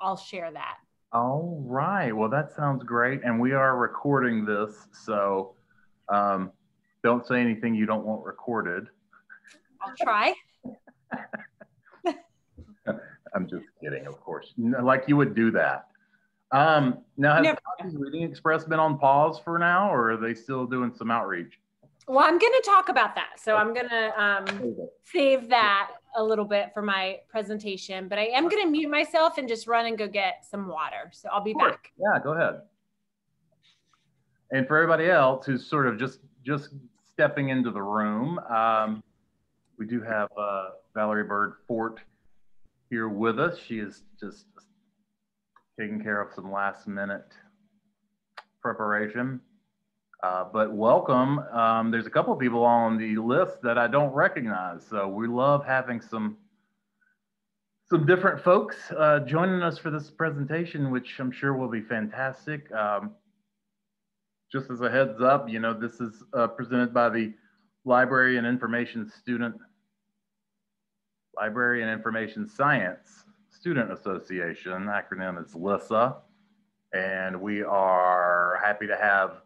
I'll share that. All right. Well, that sounds great. And we are recording this, so um, don't say anything you don't want recorded. I'll try. I'm just kidding, of course. Like you would do that. Um, now, has Never. Reading Express been on pause for now, or are they still doing some outreach? Well, I'm going to talk about that. So I'm going to um, save that a little bit for my presentation, but I am going to mute myself and just run and go get some water. So I'll be back. Yeah, go ahead. And for everybody else who's sort of just just stepping into the room, um, we do have uh, Valerie Byrd Fort here with us. She is just taking care of some last minute preparation. Uh, but welcome. Um, there's a couple of people on the list that I don't recognize, so we love having some some different folks uh, joining us for this presentation, which I'm sure will be fantastic. Um, just as a heads up, you know, this is uh, presented by the Library and Information Student, Library and Information Science Student Association, acronym is LISSA. And we are happy to have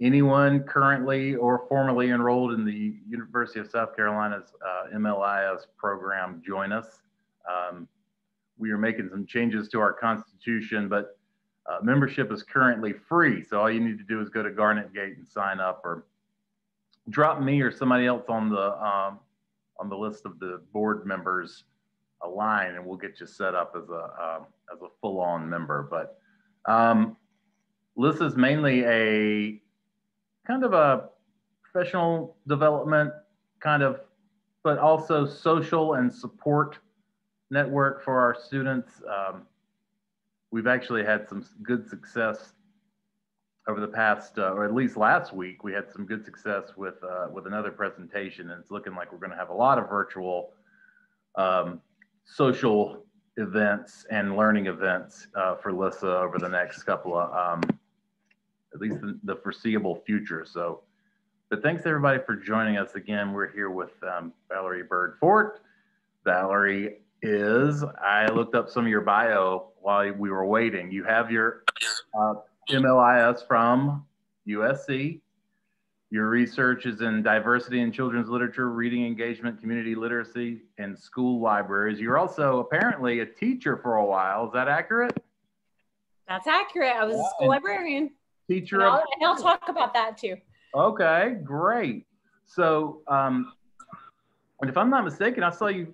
anyone currently or formerly enrolled in the University of South Carolina's uh, MLIS program join us. Um, we are making some changes to our constitution, but uh, membership is currently free. So all you need to do is go to Garnet Gate and sign up or drop me or somebody else on the, um, on the list of the board members a line and we'll get you set up as a, um, as a full-on member. But um, LISSA is mainly a kind of a professional development kind of, but also social and support network for our students. Um, we've actually had some good success over the past, uh, or at least last week, we had some good success with uh, with another presentation, and it's looking like we're going to have a lot of virtual um, social events and learning events uh, for LISSA over the next couple of, um, at least the, the foreseeable future. So, but thanks everybody for joining us again. We're here with um, Valerie Byrd Fort. Valerie is, I looked up some of your bio while we were waiting. You have your uh, MLIS from USC. Your research is in diversity in children's literature, reading engagement, community literacy, and school libraries. You're also apparently a teacher for a while. Is that accurate? That's accurate. I was a school librarian. Teacher And I'll, and I'll talk about that too. Okay, great. So, um, and if I'm not mistaken, I saw you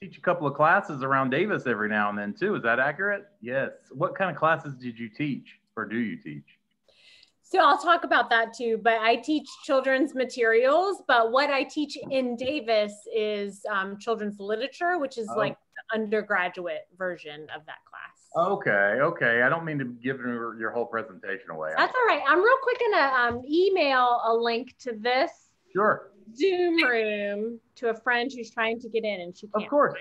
teach a couple of classes around Davis every now and then too. Is that accurate? Yes. What kind of classes did you teach or do you teach? So I'll talk about that too. But I teach children's materials. But what I teach in Davis is um, children's literature, which is Oh. like the undergraduate version of that class. Okay, okay. I don't mean to give your, your whole presentation away. That's all right. I'm real quick gonna um, email a link to this Sure, Zoom room to a friend who's trying to get in and she can't. of course.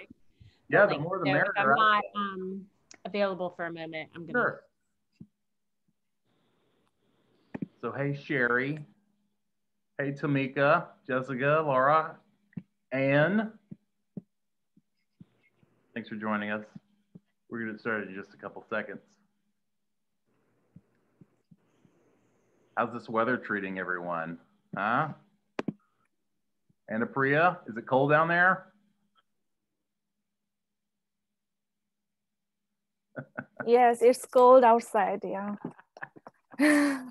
Yeah, the link. more the So merrier. I'm not um, available for a moment. I'm gonna. Sure. So hey Sherry, hey Tamika, Jessica, Laura, Anne. Thanks for joining us. We're gonna start in just a couple seconds. How's this weather treating everyone? Huh? Anna Priya, is it cold down there? Yes, it's cold outside. Yeah.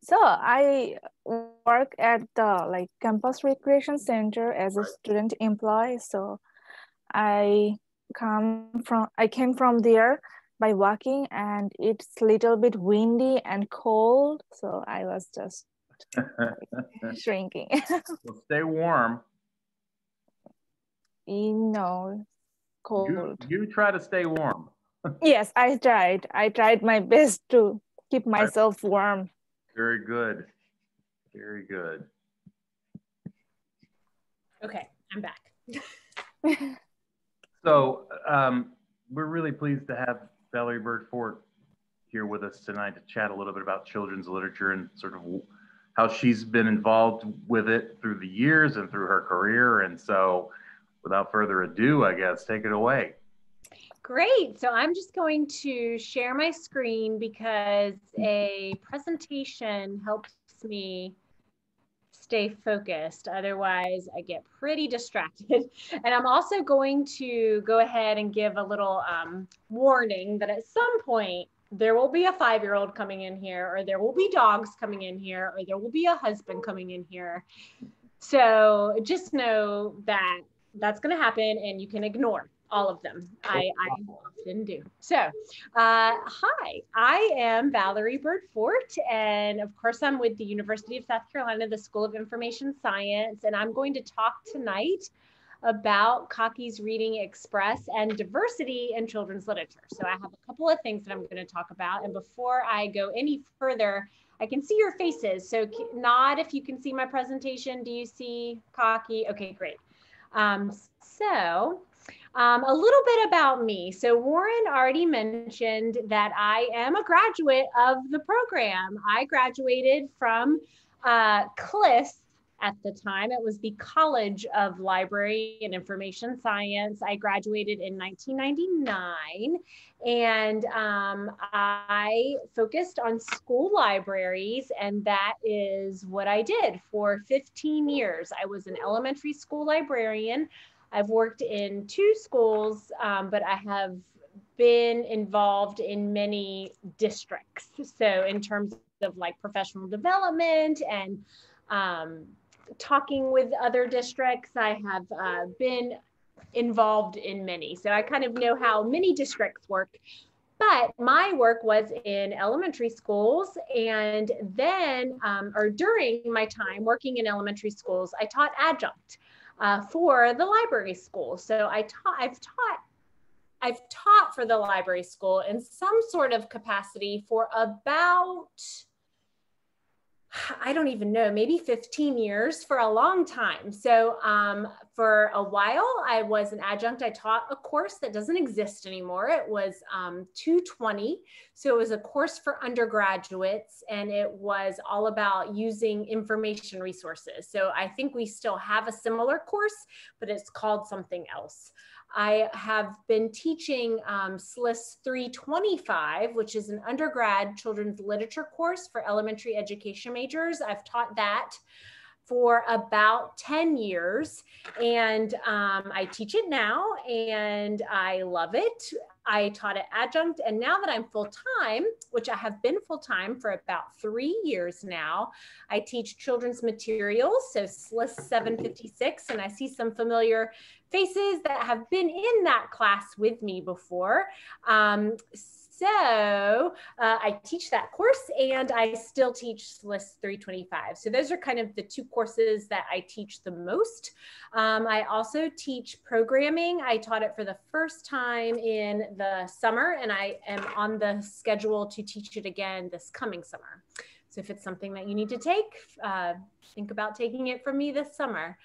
so I work at the like campus recreation center as a student employee. So I come from I came from there by walking, and it's a little bit windy and cold. So I was just shrinking. Well, stay warm. you know, cold. You, you try to stay warm. Yes, I tried. I tried my best to keep myself warm. Very good. Very good. Okay, I'm back. So um, we're really pleased to have Valerie Byrd Fort here with us tonight to chat a little bit about children's literature and sort of how she's been involved with it through the years and through her career. And so without further ado, I guess, take it away. Great. So I'm just going to share my screen because a presentation helps me stay focused. Otherwise, I get pretty distracted. And I'm also going to go ahead and give a little um, warning that at some point there will be a five year old coming in here, or there will be dogs coming in here, or there will be a husband coming in here. So just know that that's going to happen and you can ignore all of them. I, I often do. So, uh, hi, I am Valerie Byrd Fort, and of course, I'm with the University of South Carolina, the School of Information Science, and I'm going to talk tonight about Cocky's Reading Express and diversity in children's literature. So, I have a couple of things that I'm going to talk about, and before I go any further, I can see your faces. So, nod if you can see my presentation. Do you see Cocky? Okay, great. Um, so, um, a little bit about me. So Warren already mentioned that I am a graduate of the program. I graduated from uh, CLIS at the time. It was the College of Library and Information Science. I graduated in 1999 and um, I focused on school libraries, and that is what I did for 15 years. I was an elementary school librarian. I've worked in two schools, um, but I have been involved in many districts. So, in terms of like professional development and um, talking with other districts, I have uh, been involved in many. So, I kind of know how many districts work. But my work was in elementary schools. And then, um, or during my time working in elementary schools, I taught adjunct uh, for the library school. So I taught, I've taught, I've taught for the library school in some sort of capacity for about I don't even know, maybe 15 years for a long time. So, um, for a while, I was an adjunct. I taught a course that doesn't exist anymore. It was um, 220. So, it was a course for undergraduates and it was all about using information resources. So, I think we still have a similar course, but it's called something else. I have been teaching um, SLIS 325, which is an undergrad children's literature course for elementary education majors. I've taught that for about 10 years and um, I teach it now and I love it. I taught at adjunct and now that I'm full time, which I have been full time for about three years now, I teach children's materials, so SLIS 756, and I see some familiar faces that have been in that class with me before. Um, so uh, I teach that course and I still teach SLIS 325. So those are kind of the two courses that I teach the most. Um, I also teach programming. I taught it for the first time in the summer and I am on the schedule to teach it again this coming summer. So if it's something that you need to take, uh, think about taking it from me this summer.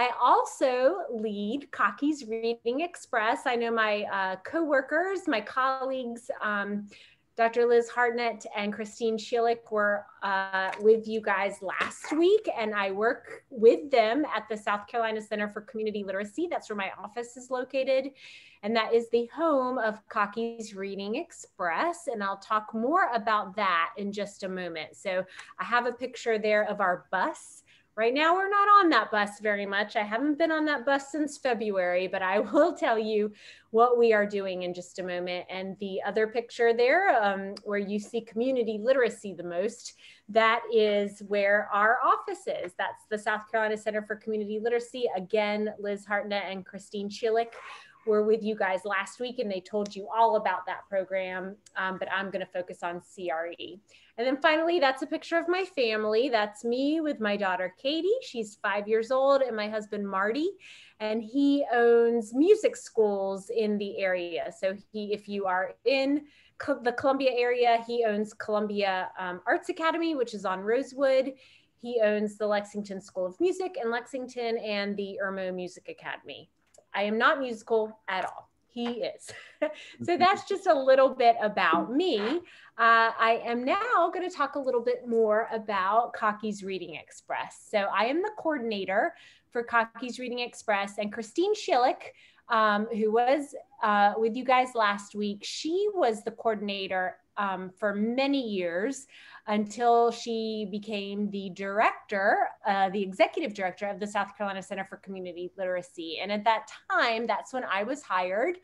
I also lead Cocky's Reading Express. I know my uh, coworkers, my colleagues, um, Dr. Liz Hartnett and Christine Schillick were uh, with you guys last week, and I work with them at the South Carolina Center for Community Literacy. That's where my office is located, and that is the home of Cocky's Reading Express. And I'll talk more about that in just a moment. So I have a picture there of our bus Right now, we're not on that bus very much. I haven't been on that bus since February, but I will tell you what we are doing in just a moment. And the other picture there, um, where you see community literacy the most, that is where our office is. That's the South Carolina Center for Community Literacy. Again, Liz Hartnett and Christine Schillick were with you guys last week and they told you all about that program, um, but I'm going to focus on CRE. And then finally, that's a picture of my family. That's me with my daughter Katie. She's five years old, and my husband Marty. And he owns music schools in the area. So he, if you are in the Columbia area, he owns Columbia um, Arts Academy, which is on Rosewood. He owns the Lexington School of Music in Lexington and the Irmo Music Academy. I am not musical at all. He is. so that's just a little bit about me. Uh, I am now going to talk a little bit more about Cocky's Reading Express. So I am the coordinator for Cocky's Reading Express, and Christine Schillick um, who was uh, with you guys last week, she was the coordinator um, for many years until she became the director, uh, the executive director of the South Carolina Center for Community Literacy. And at that time, that's when I was hired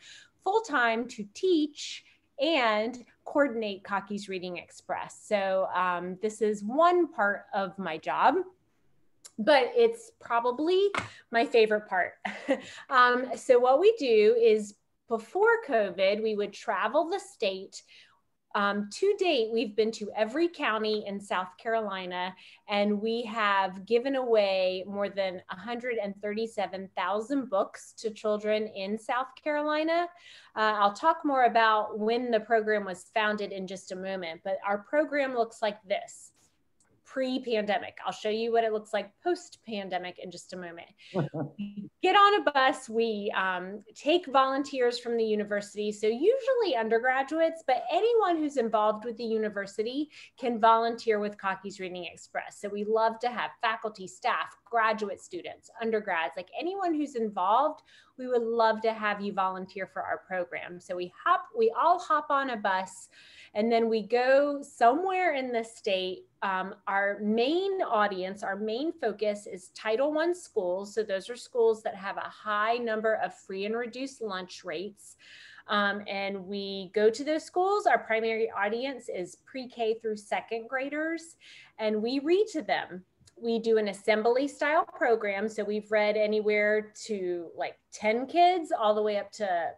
full time to teach and coordinate Cocky's Reading Express. So um, this is one part of my job but it's probably my favorite part. um, so, what we do is before COVID, we would travel the state um, to date, we've been to every county in South Carolina, and we have given away more than 137,000 books to children in South Carolina. Uh, I'll talk more about when the program was founded in just a moment, but our program looks like this pre-pandemic. I'll show you what it looks like post-pandemic in just a moment. Get on a bus. We um, take volunteers from the university. So usually undergraduates, but anyone who's involved with the university can volunteer with Cocky's Reading Express. So we love to have faculty, staff, graduate students, undergrads, like anyone who's involved, we would love to have you volunteer for our program. So we hop, we all hop on a bus and then we go somewhere in the state. Um, our main audience, our main focus is Title I schools. So those are schools that have a high number of free and reduced lunch rates. Um, and we go to those schools. Our primary audience is pre K through second graders, and we read to them. We do an assembly style program. So we've read anywhere to like 10 kids all the way up to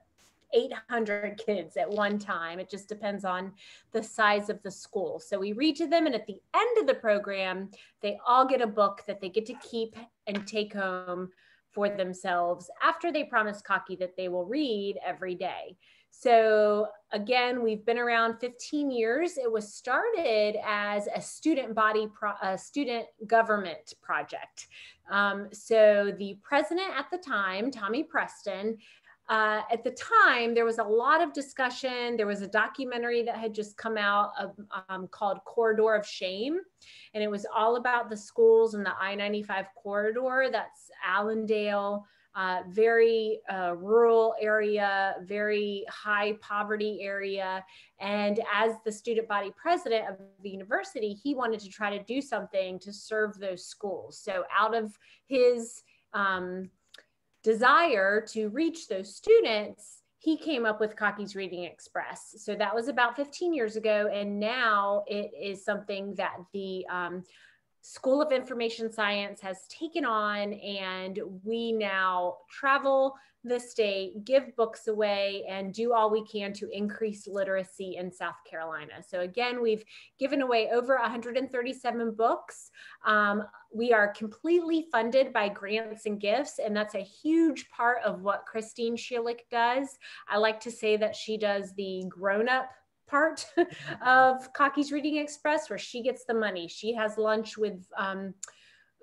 800 kids at one time. It just depends on the size of the school. So we read to them, and at the end of the program, they all get a book that they get to keep and take home for themselves after they promise Cocky that they will read every day. So again, we've been around 15 years. It was started as a student body, a student government project. Um, so the president at the time, Tommy Preston, uh, at the time, there was a lot of discussion. There was a documentary that had just come out of, um, called Corridor of Shame, and it was all about the schools in the I 95 corridor. That's Allendale, uh, very uh, rural area, very high poverty area. And as the student body president of the university, he wanted to try to do something to serve those schools. So, out of his um, desire to reach those students, he came up with Cocky's Reading Express. So that was about 15 years ago. And now it is something that the um, School of Information Science has taken on, and we now travel the state, give books away, and do all we can to increase literacy in South Carolina. So, again, we've given away over 137 books. Um, we are completely funded by grants and gifts, and that's a huge part of what Christine Schillick does. I like to say that she does the grown up part of Cocky's Reading Express where she gets the money. She has lunch with um,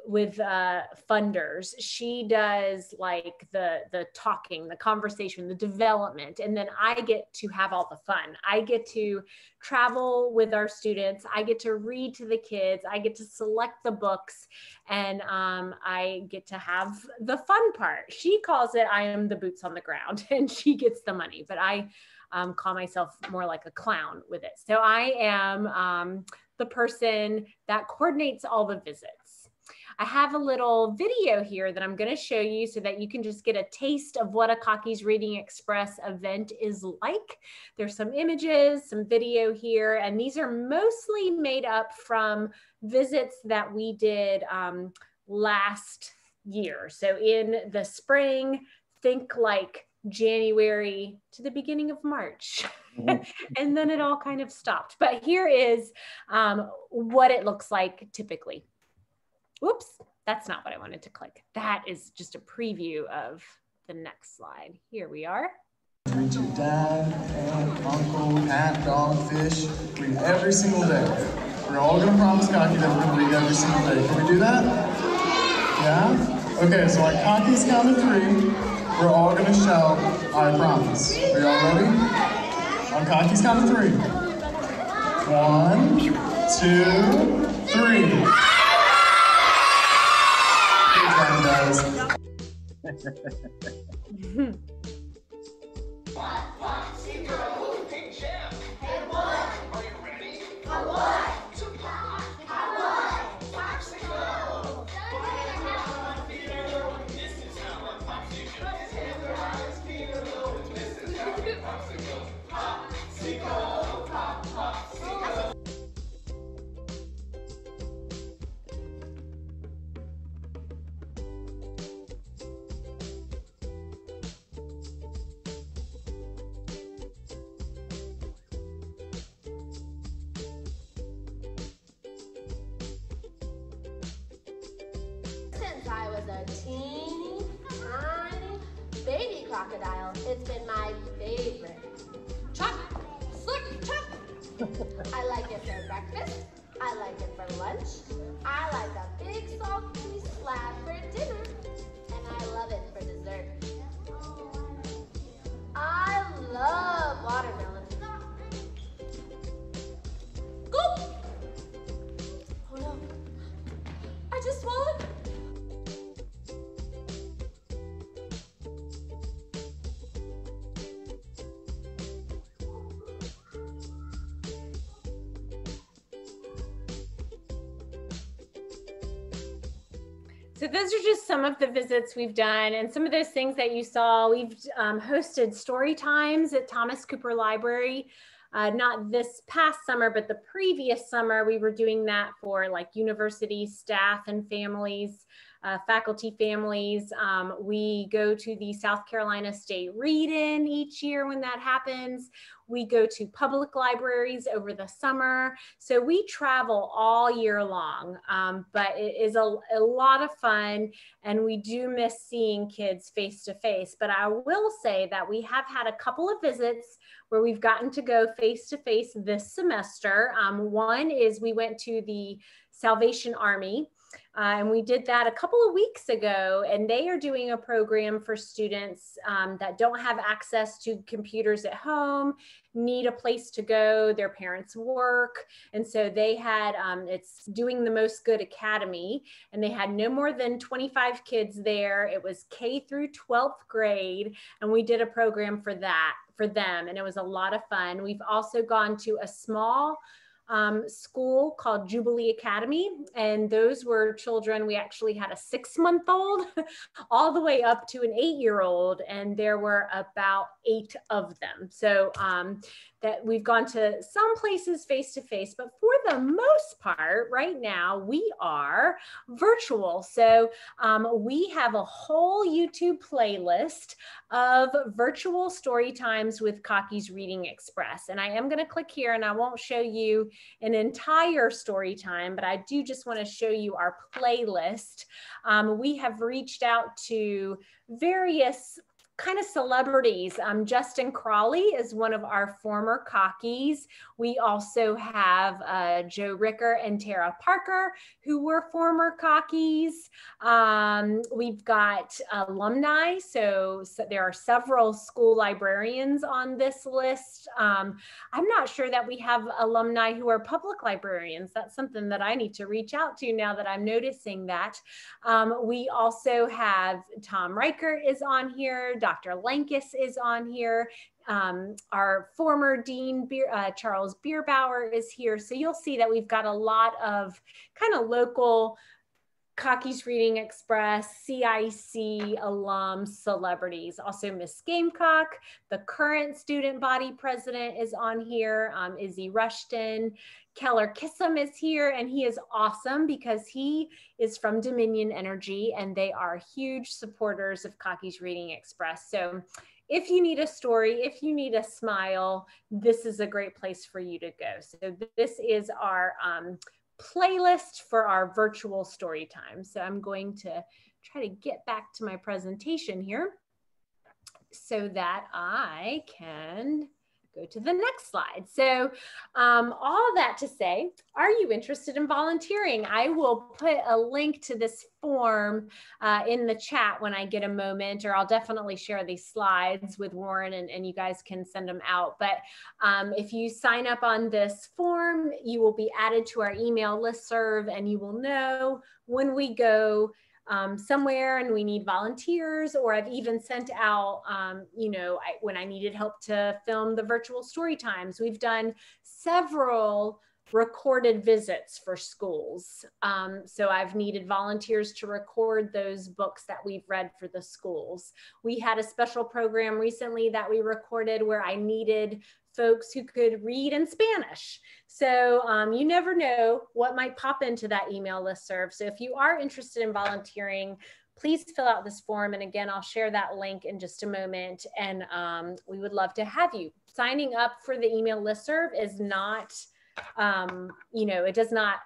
with uh, funders. She does like the the talking, the conversation, the development, and then I get to have all the fun. I get to travel with our students. I get to read to the kids. I get to select the books, and um, I get to have the fun part. She calls it I am the boots on the ground, and she gets the money, but I um, call myself more like a clown with it. So I am um, the person that coordinates all the visits. I have a little video here that I'm going to show you so that you can just get a taste of what a Cocky's Reading Express event is like. There's some images, some video here, and these are mostly made up from visits that we did um, last year. So in the spring, think like January to the beginning of March. Mm-hmm. and then it all kind of stopped. But here is um, what it looks like typically. Whoops, that's not what I wanted to click. That is just a preview of the next slide. Here we are. Read your dad, aunt, uncle, cat, dog, fish. Read every single day. We're all gonna promise Cocky that we're gonna read every single day. Can we do that? Yeah? Okay, so on Cocky's count of three, we're all gonna shout, I promise. Are y'all ready? On Cocky's count of three. One, two, three. One, one, zero, champ. And. Are you ready? One. So those are just some of the visits we've done and some of those things that you saw. We've um, hosted story times at Thomas Cooper Library. Uh, not this past summer, but the previous summer, we were doing that for like university staff and families, uh, faculty families. Um, we go to the South Carolina State Read-In each year when that happens. We go to public libraries over the summer. So we travel all year long, um, but it is a, a lot of fun and we do miss seeing kids face to face. But I will say that we have had a couple of visits where we've gotten to go face to face this semester. Um, one is we went to the Salvation Army. Uh, and we did that a couple of weeks ago, and they are doing a program for students um, that don't have access to computers at home, need a place to go, their parents work. And so they had, um, it's doing the Most Good Academy, and they had no more than 25 kids there. It was K through 12th grade, and we did a program for that for them, and it was a lot of fun. We've also gone to a small um, school called Jubilee Academy. And those were children, we actually had a six month old all the way up to an eight year old, and there were about eight of them. So um, that we've gone to some places face to face, but for the most part, right now, we are virtual. So um, we have a whole YouTube playlist of virtual story times with Cocky's Reading Express. And I am going to click here and I won't show you an entire story time, but I do just want to show you our playlist. Um, we have reached out to various kind of celebrities. Um, Justin Crawley is one of our former cockies. We also have uh, Joe Ricker and Tara Parker, who were former cockies. Um, we've got alumni, so, so, there are several school librarians on this list. Um, I'm not sure that we have alumni who are public librarians. That's something that I need to reach out to now that I'm noticing that. Um, we also have Tom Riker is on here. Dr. Lankes is on here. Um, our former dean, Beer, uh, Charles Bierbauer, is here. So you'll see that we've got a lot of kind of local Cocky's Reading Express, CIC alum celebrities. Also Miss Gamecock, the current student body president is on here, um, Izzy Rushton. Keller Kissam is here and he is awesome because he is from Dominion Energy and they are huge supporters of Cocky's Reading Express. So if you need a story, if you need a smile, this is a great place for you to go. So this is our um, playlist for our virtual story time. So I'm going to try to get back to my presentation here so that I can go to the next slide. So um, all that to say, are you interested in volunteering? I will put a link to this form uh, in the chat when I get a moment, or I'll definitely share these slides with Warren and, and you guys can send them out. But um, if you sign up on this form, you will be added to our email list serve and you will know when we go um, somewhere and we need volunteers, or I've even sent out, um, you know, I, when I needed help to film the virtual story times. We've done several recorded visits for schools. Um, so I've needed volunteers to record those books that we've read for the schools. We had a special program recently that we recorded where I needed folks who could read in Spanish. So um, you never know what might pop into that email list serve. So if you are interested in volunteering, please fill out this form. And again, I'll share that link in just a moment. And um, we would love to have you. Signing up for the email list serve is not, um, you know, it does not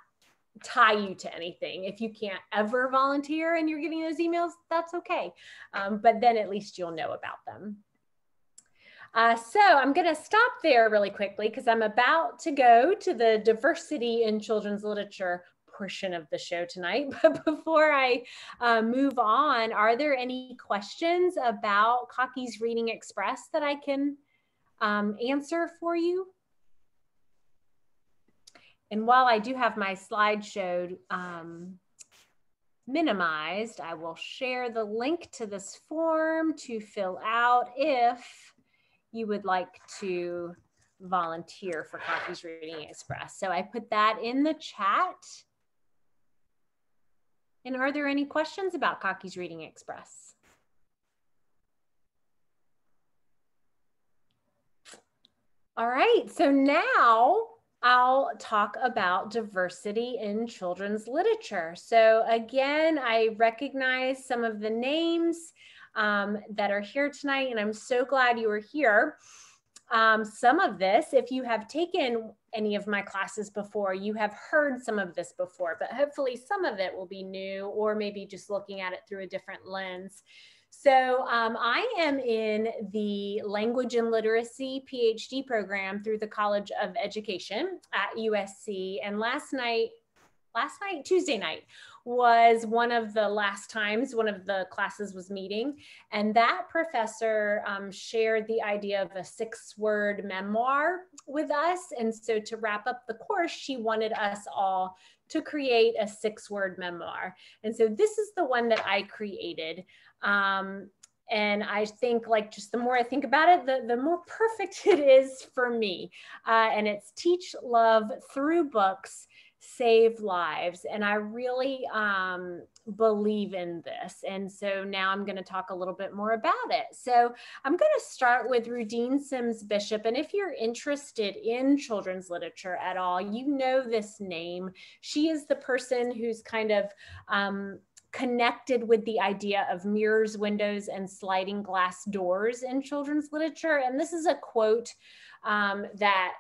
tie you to anything. If you can't ever volunteer and you're getting those emails, that's okay. Um, but then at least you'll know about them. Uh, so I'm going to stop there really quickly because I'm about to go to the diversity in children's literature portion of the show tonight. But before I uh, move on, are there any questions about Cocky's Reading Express that I can um, answer for you? And while I do have my slideshow um, minimized, I will share the link to this form to fill out if you would like to volunteer for Cocky's Reading Express. So I put that in the chat. And are there any questions about Cocky's Reading Express? All right, so now I'll talk about diversity in children's literature. So again, I recognize some of the names um, that are here tonight. And I'm so glad you are here. Um, some of this, if you have taken any of my classes before, you have heard some of this before, but hopefully some of it will be new or maybe just looking at it through a different lens. So um, I am in the Language and Literacy PhD program through the College of Education at USC. And last night, last night, Tuesday night, was one of the last times one of the classes was meeting. And that professor um, shared the idea of a six word memoir with us. And so to wrap up the course, she wanted us all to create a six word memoir. And so this is the one that I created. Um, and I think like just the more I think about it, the, the more perfect it is for me. Uh, and it's teach love through books save lives. And I really um, believe in this. And so now I'm going to talk a little bit more about it. So I'm going to start with Rudine Sims Bishop. And if you're interested in children's literature at all, you know this name. She is the person who's kind of um, connected with the idea of mirrors, windows, and sliding glass doors in children's literature. And this is a quote um, that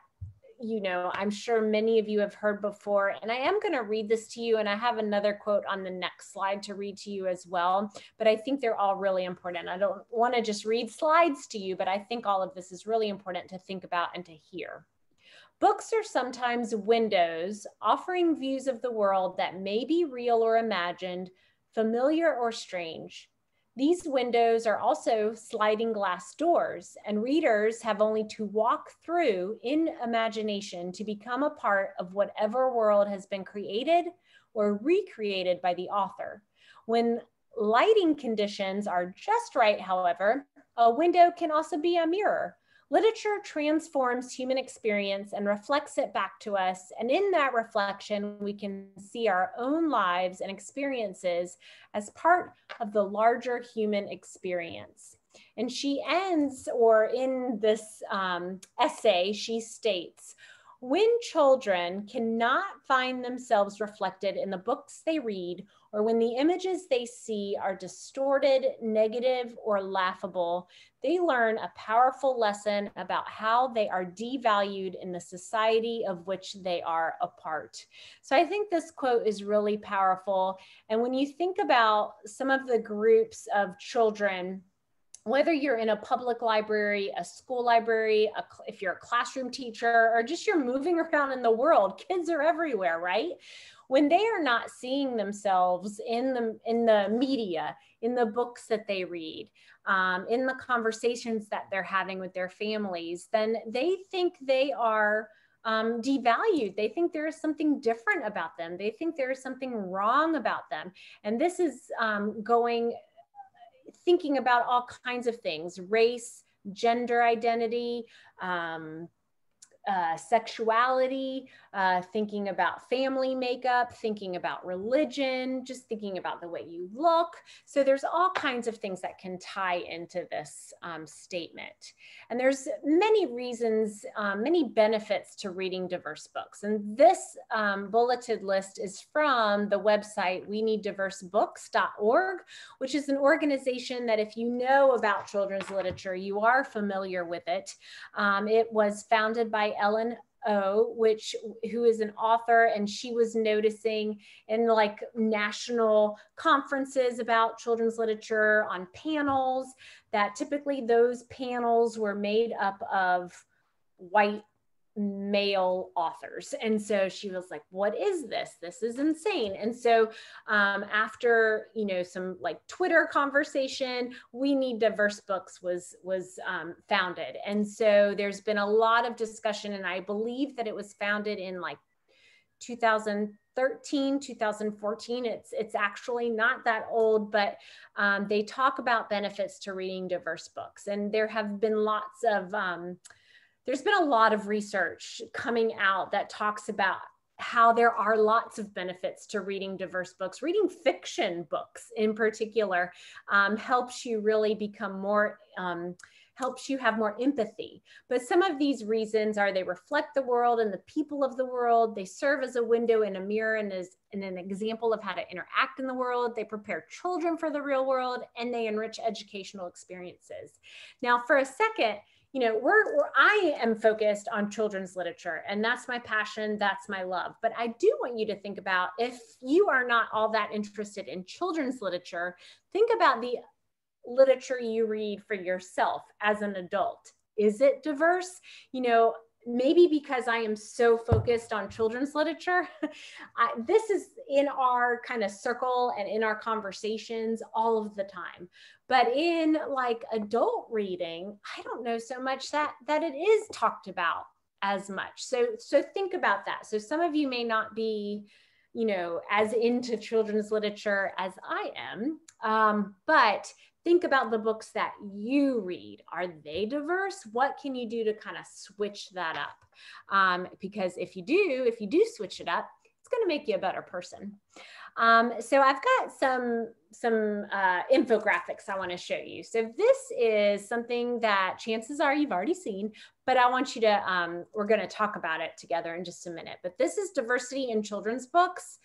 you know, I'm sure many of you have heard before. And I am going to read this to you. And I have another quote on the next slide to read to you as well. But I think they're all really important. I don't want to just read slides to you, but I think all of this is really important to think about and to hear. Books are sometimes windows offering views of the world that may be real or imagined, familiar or strange. These windows are also sliding glass doors, and readers have only to walk through in imagination to become a part of whatever world has been created or recreated by the author. When lighting conditions are just right, however, a window can also be a mirror, Literature transforms human experience and reflects it back to us. And in that reflection, we can see our own lives and experiences as part of the larger human experience. And she ends, or in this um, essay, she states, when children cannot find themselves reflected in the books they read, or when the images they see are distorted, negative, or laughable, they learn a powerful lesson about how they are devalued in the society of which they are a part. So I think this quote is really powerful. And when you think about some of the groups of children whether you're in a public library, a school library, a, if you're a classroom teacher, or just you're moving around in the world, kids are everywhere, right? When they are not seeing themselves in the in the media, in the books that they read, um, in the conversations that they're having with their families, then they think they are um, devalued. They think there is something different about them. They think there is something wrong about them. And this is um, going, thinking about all kinds of things race, gender identity, um, uh, sexuality, uh, thinking about family makeup, thinking about religion, just thinking about the way you look. So there's all kinds of things that can tie into this um, statement. And there's many reasons, um, many benefits to reading diverse books. And this um, bulleted list is from the website we need diverse books.org, which is an organization that if you know about children's literature, you are familiar with it. Um, it was founded by Ellen O, which who is an author, and she was noticing in like national conferences about children's literature on panels that typically those panels were made up of white male authors. And so she was like, what is this? This is insane. And so um, after, you know, some like Twitter conversation, We Need Diverse Books was, was um, founded. And so there's been a lot of discussion and I believe that it was founded in like 2013 2014 it's it's actually not that old but um, they talk about benefits to reading diverse books and there have been lots of um, there's been a lot of research coming out that talks about how there are lots of benefits to reading diverse books. Reading fiction books in particular um, helps you really become more, um, helps you have more empathy. But some of these reasons are they reflect the world and the people of the world, they serve as a window and a mirror and as and an example of how to interact in the world, they prepare children for the real world, and they enrich educational experiences. Now, for a second, you know, we're, we're, I am focused on children's literature and that's my passion, that's my love. But I do want you to think about if you are not all that interested in children's literature, think about the literature you read for yourself as an adult. Is it diverse? You know, maybe because I am so focused on children's literature, I, this is in our kind of circle and in our conversations all of the time. But in like adult reading, I don't know so much that that it is talked about as much. So so think about that. So some of you may not be, you know, as into children's literature as I am, um, but think about the books that you read. Are they diverse? What can you do to kind of switch that up? Um, because if you do, if you do switch it up, it's going to make you a better person. Um, so I've got some some uh, infographics I want to show you. So this is something that chances are you've already seen, but I want you to, um, we're going to talk about it together in just a minute. But this is diversity in children's books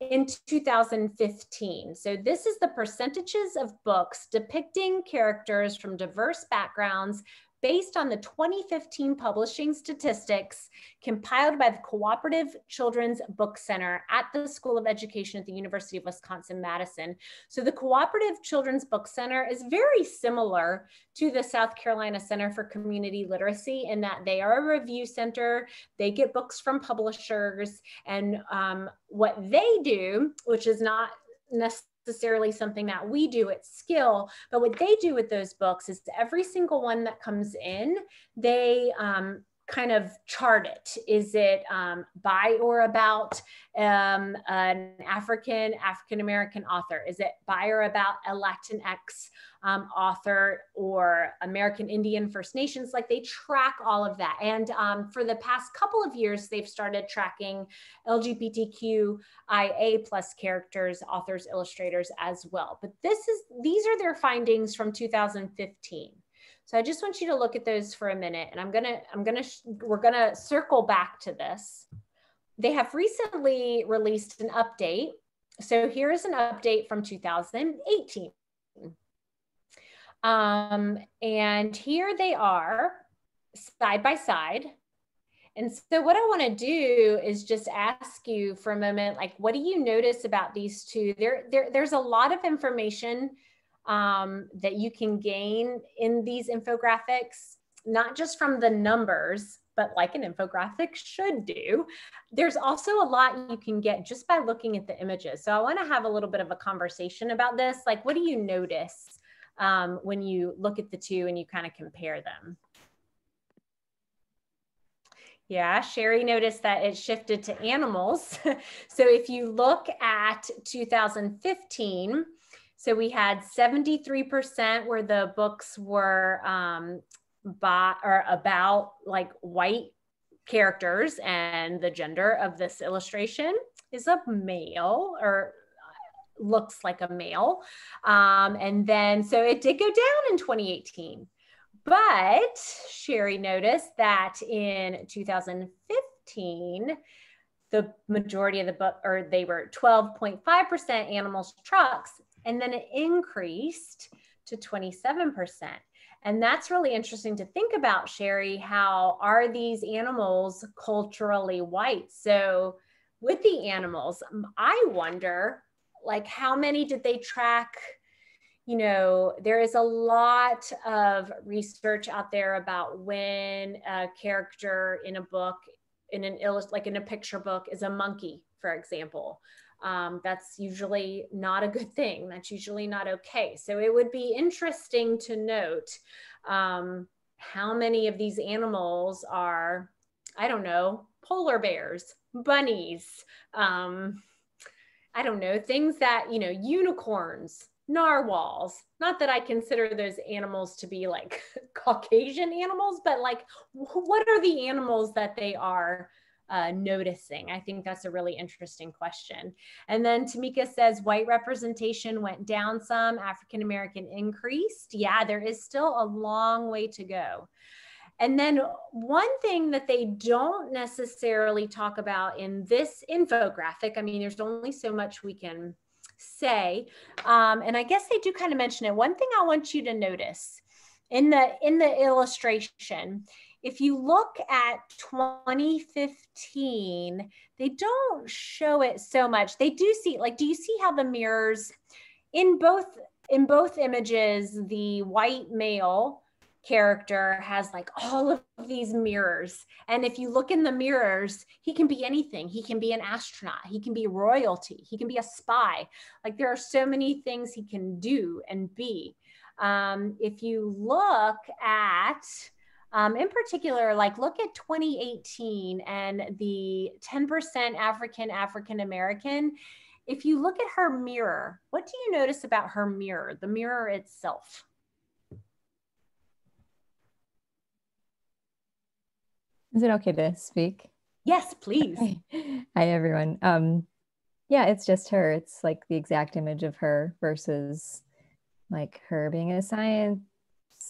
in 2015. So this is the percentages of books depicting characters from diverse backgrounds based on the 2015 publishing statistics compiled by the Cooperative Children's Book Center at the School of Education at the University of Wisconsin-Madison. So the Cooperative Children's Book Center is very similar to the South Carolina Center for Community Literacy in that they are a review center, they get books from publishers, and um, what they do, which is not necessarily necessarily something that we do at skill but what they do with those books is every single one that comes in they um, kind of chart it is it um, by or about um, an african african american author is it by or about a latinx um, author or American Indian First Nations. Like they track all of that. And um, for the past couple of years, they've started tracking LGBTQIA plus characters, authors, illustrators as well. But this is these are their findings from 2015. So I just want you to look at those for a minute, and I'm gonna I'm gonna we're gonna circle back to this. They have recently released an update. So here's an update from 2018. Um, and here they are side by side. And so what I want to do is just ask you for a moment, like, what do you notice about these two? There, there there's a lot of information um, that you can gain in these infographics, not just from the numbers, but like an infographic should do. There's also a lot you can get just by looking at the images. So I want to have a little bit of a conversation about this. Like, what do you notice um, when you look at the two and you kind of compare them. Yeah, Sherry noticed that it shifted to animals. so if you look at 2015, so we had 73% where the books were um, or about like white characters and the gender of this illustration is a male or looks like a male. Um, and then, so it did go down in 2018. But Sherry noticed that in 2015, the majority of the book, or they were 12.5% animals trucks, and then it increased to 27%. And that's really interesting to think about, Sherry. How are these animals culturally white? So, with the animals, I wonder like how many did they track? You know, there is a lot of research out there about when a character in a book, in an illust like in a picture book, is a monkey, for example. Um, that's usually not a good thing. That's usually not okay. So it would be interesting to note um, how many of these animals are, I don't know, polar bears, bunnies, um, I don't know, things that, you know, unicorns, narwhals. Not that I consider those animals to be like Caucasian animals, but like, what are the animals that they are uh, noticing? I think that's a really interesting question. And then Tamika says white representation went down some, African American increased. Yeah, there is still a long way to go. And then one thing that they don't necessarily talk about in this infographic, I mean, there's only so much we can say, um, and I guess they do kind of mention it. One thing I want you to notice in the in the illustration, if you look at 2015, they don't show it so much. They do see, like, do you see how the mirrors in both in both images, the white male character has like all of these mirrors. And if you look in the mirrors, he can be anything. He can be an astronaut, he can be royalty, he can be a spy. Like there are so many things he can do and be. Um, if you look at, um, in particular, like look at 2018 and the 10% African African American. If you look at her mirror, what do you notice about her mirror, the mirror itself? Is it okay to speak? Yes, please. Hi, everyone. Um, yeah, it's just her. It's like the exact image of her versus like her being a science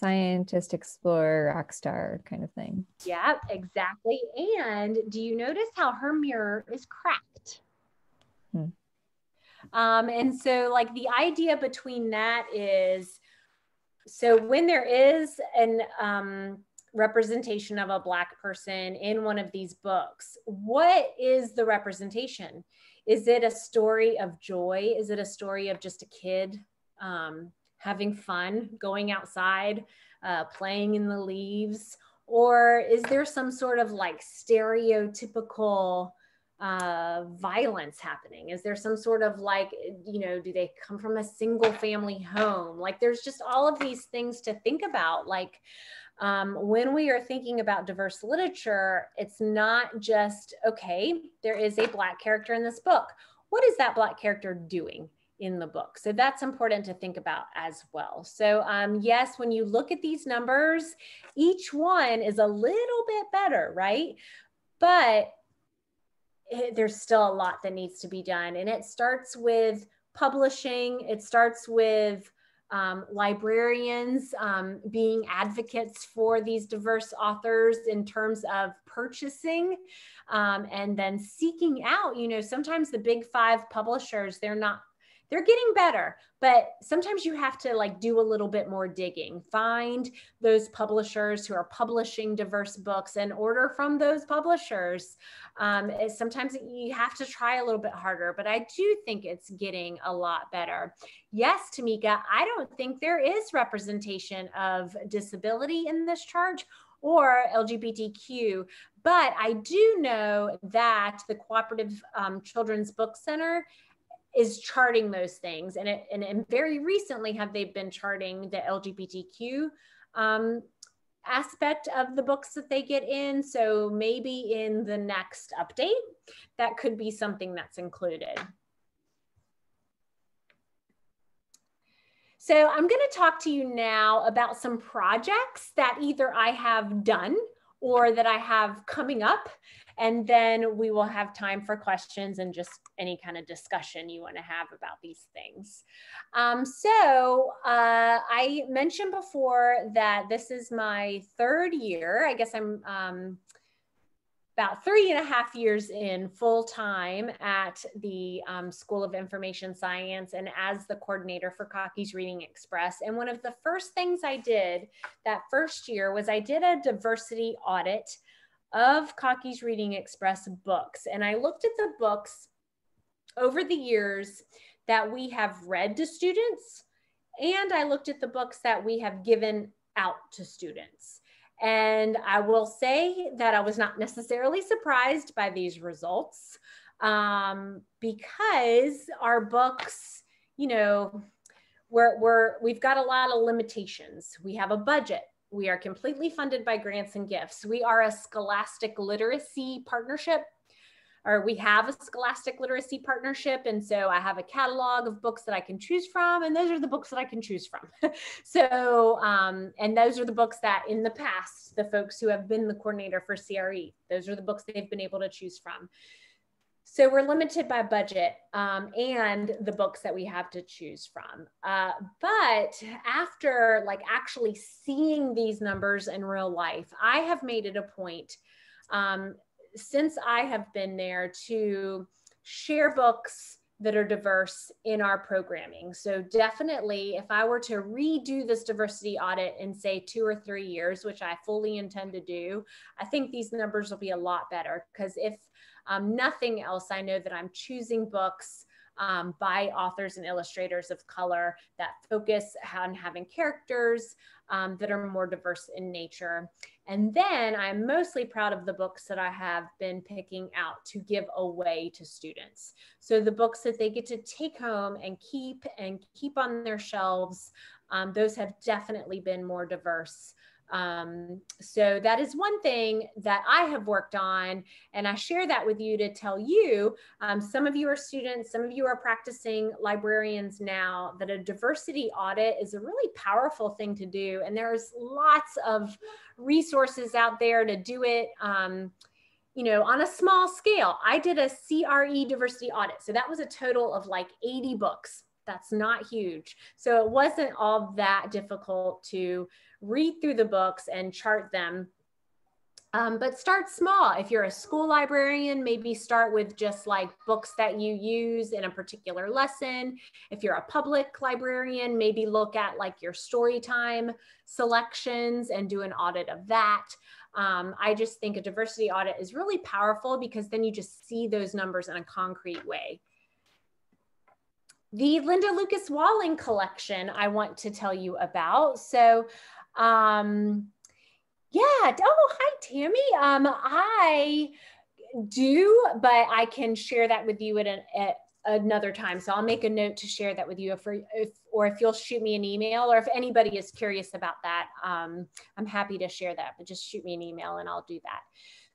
scientist, explorer, rock star kind of thing. Yeah, exactly. And do you notice how her mirror is cracked? Hmm. Um, and so, like, the idea between that is so when there is an um, representation of a black person in one of these books what is the representation is it a story of joy is it a story of just a kid um, having fun going outside uh, playing in the leaves or is there some sort of like stereotypical uh, violence happening? Is there some sort of like, you know, do they come from a single family home? Like, there's just all of these things to think about. Like, um, when we are thinking about diverse literature, it's not just, okay, there is a Black character in this book. What is that Black character doing? In the book. So that's important to think about as well. So um, yes, when you look at these numbers, each one is a little bit better, right? But it, there's still a lot that needs to be done. And it starts with publishing, it starts with um, librarians um, being advocates for these diverse authors in terms of purchasing um, and then seeking out you know sometimes the big five publishers they're not they're getting better but sometimes you have to like do a little bit more digging find those publishers who are publishing diverse books and order from those publishers um, sometimes you have to try a little bit harder but i do think it's getting a lot better yes tamika i don't think there is representation of disability in this charge or LGBTQ. But I do know that the Cooperative um, Children's Book Center is charting those things and it and, and very recently have they been charting the lgbtq um, aspect of the books that they get in. So maybe in the next update, that could be something that's included. So I'm going to talk to you now about some projects that either I have done or that I have coming up and then we will have time for questions and just any kind of discussion you want to have about these things. Um, so uh, I mentioned before that this is my third year. I guess I'm um, about three and a half years in full time at the um, School of Information Science and as the coordinator for Cocky's Reading Express. And one of the first things I did that first year was I did a diversity audit of Cocky's Reading Express books. And I looked at the books over the years that we have read to students, and I looked at the books that we have given out to students. And I will say that I was not necessarily surprised by these results um, because our books, you know, we're, we're, we've got a lot of limitations. We have a budget. We are completely funded by grants and gifts. We are a scholastic literacy partnership, or we have a scholastic literacy partnership. And so I have a catalog of books that I can choose from, and those are the books that I can choose from. so, um, and those are the books that in the past, the folks who have been the coordinator for CRE, those are the books they've been able to choose from. So we're limited by budget um, and the books that we have to choose from. Uh, but after like actually seeing these numbers in real life, I have made it a point um, since I have been there to share books that are diverse in our programming. So definitely if I were to redo this diversity audit in say two or three years, which I fully intend to do, I think these numbers will be a lot better because if um, nothing else, I know that I'm choosing books um, by authors and illustrators of color that focus on having characters um, that are more diverse in nature. And then I'm mostly proud of the books that I have been picking out to give away to students. So the books that they get to take home and keep and keep on their shelves, um, those have definitely been more diverse. Um, so that is one thing that I have worked on, and I share that with you to tell you. Um, some of you are students, some of you are practicing librarians now. That a diversity audit is a really powerful thing to do, and there's lots of resources out there to do it. Um, you know, on a small scale, I did a CRE diversity audit. So that was a total of like 80 books. That's not huge. So it wasn't all that difficult to read through the books and chart them. Um, but start small. If you're a school librarian, maybe start with just like books that you use in a particular lesson. If you're a public librarian, maybe look at like your story time selections and do an audit of that. Um, I just think a diversity audit is really powerful because then you just see those numbers in a concrete way. The Linda Lucas Walling collection I want to tell you about. So um, yeah. Oh, hi, Tammy. Um, I do, but I can share that with you at, an, at another time. So I'll make a note to share that with you if, if or if you'll shoot me an email or if anybody is curious about that, um, I'm happy to share that, but just shoot me an email and I'll do that.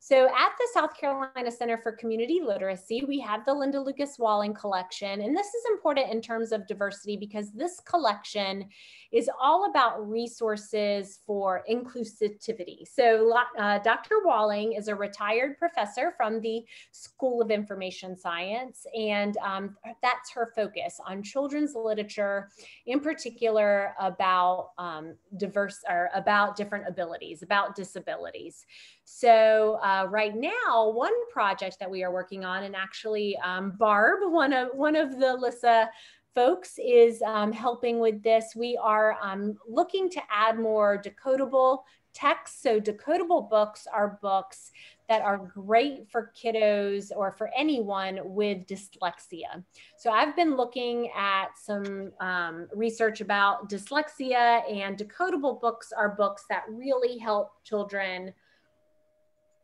So at the South Carolina Center for Community Literacy, we have the Linda Lucas Walling collection. And this is important in terms of diversity because this collection is all about resources for inclusivity. So uh, Dr. Walling is a retired professor from the School of Information Science, and um, that's her focus on children's literature, in particular about um, diverse or about different abilities, about disabilities. So uh, right now, one project that we are working on, and actually um, Barb, one of one of the LISSA folks, is um, helping with this. We are um, looking to add more decodable text. So decodable books are books that are great for kiddos or for anyone with dyslexia. So I've been looking at some um, research about dyslexia and decodable books are books that really help children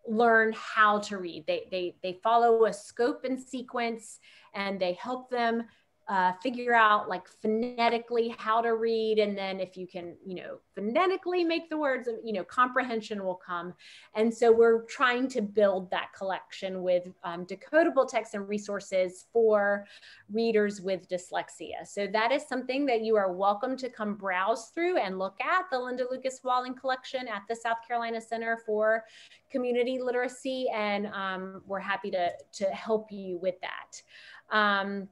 learn how to read. They, they, they follow a scope and sequence and they help them uh, figure out like phonetically how to read and then if you can you know phonetically make the words you know comprehension will come. And so we're trying to build that collection with um, decodable text and resources for readers with dyslexia. So that is something that you are welcome to come browse through and look at the linda lucas walling collection at the south carolina center for community literacy and um, we're happy to to help you with that. Um,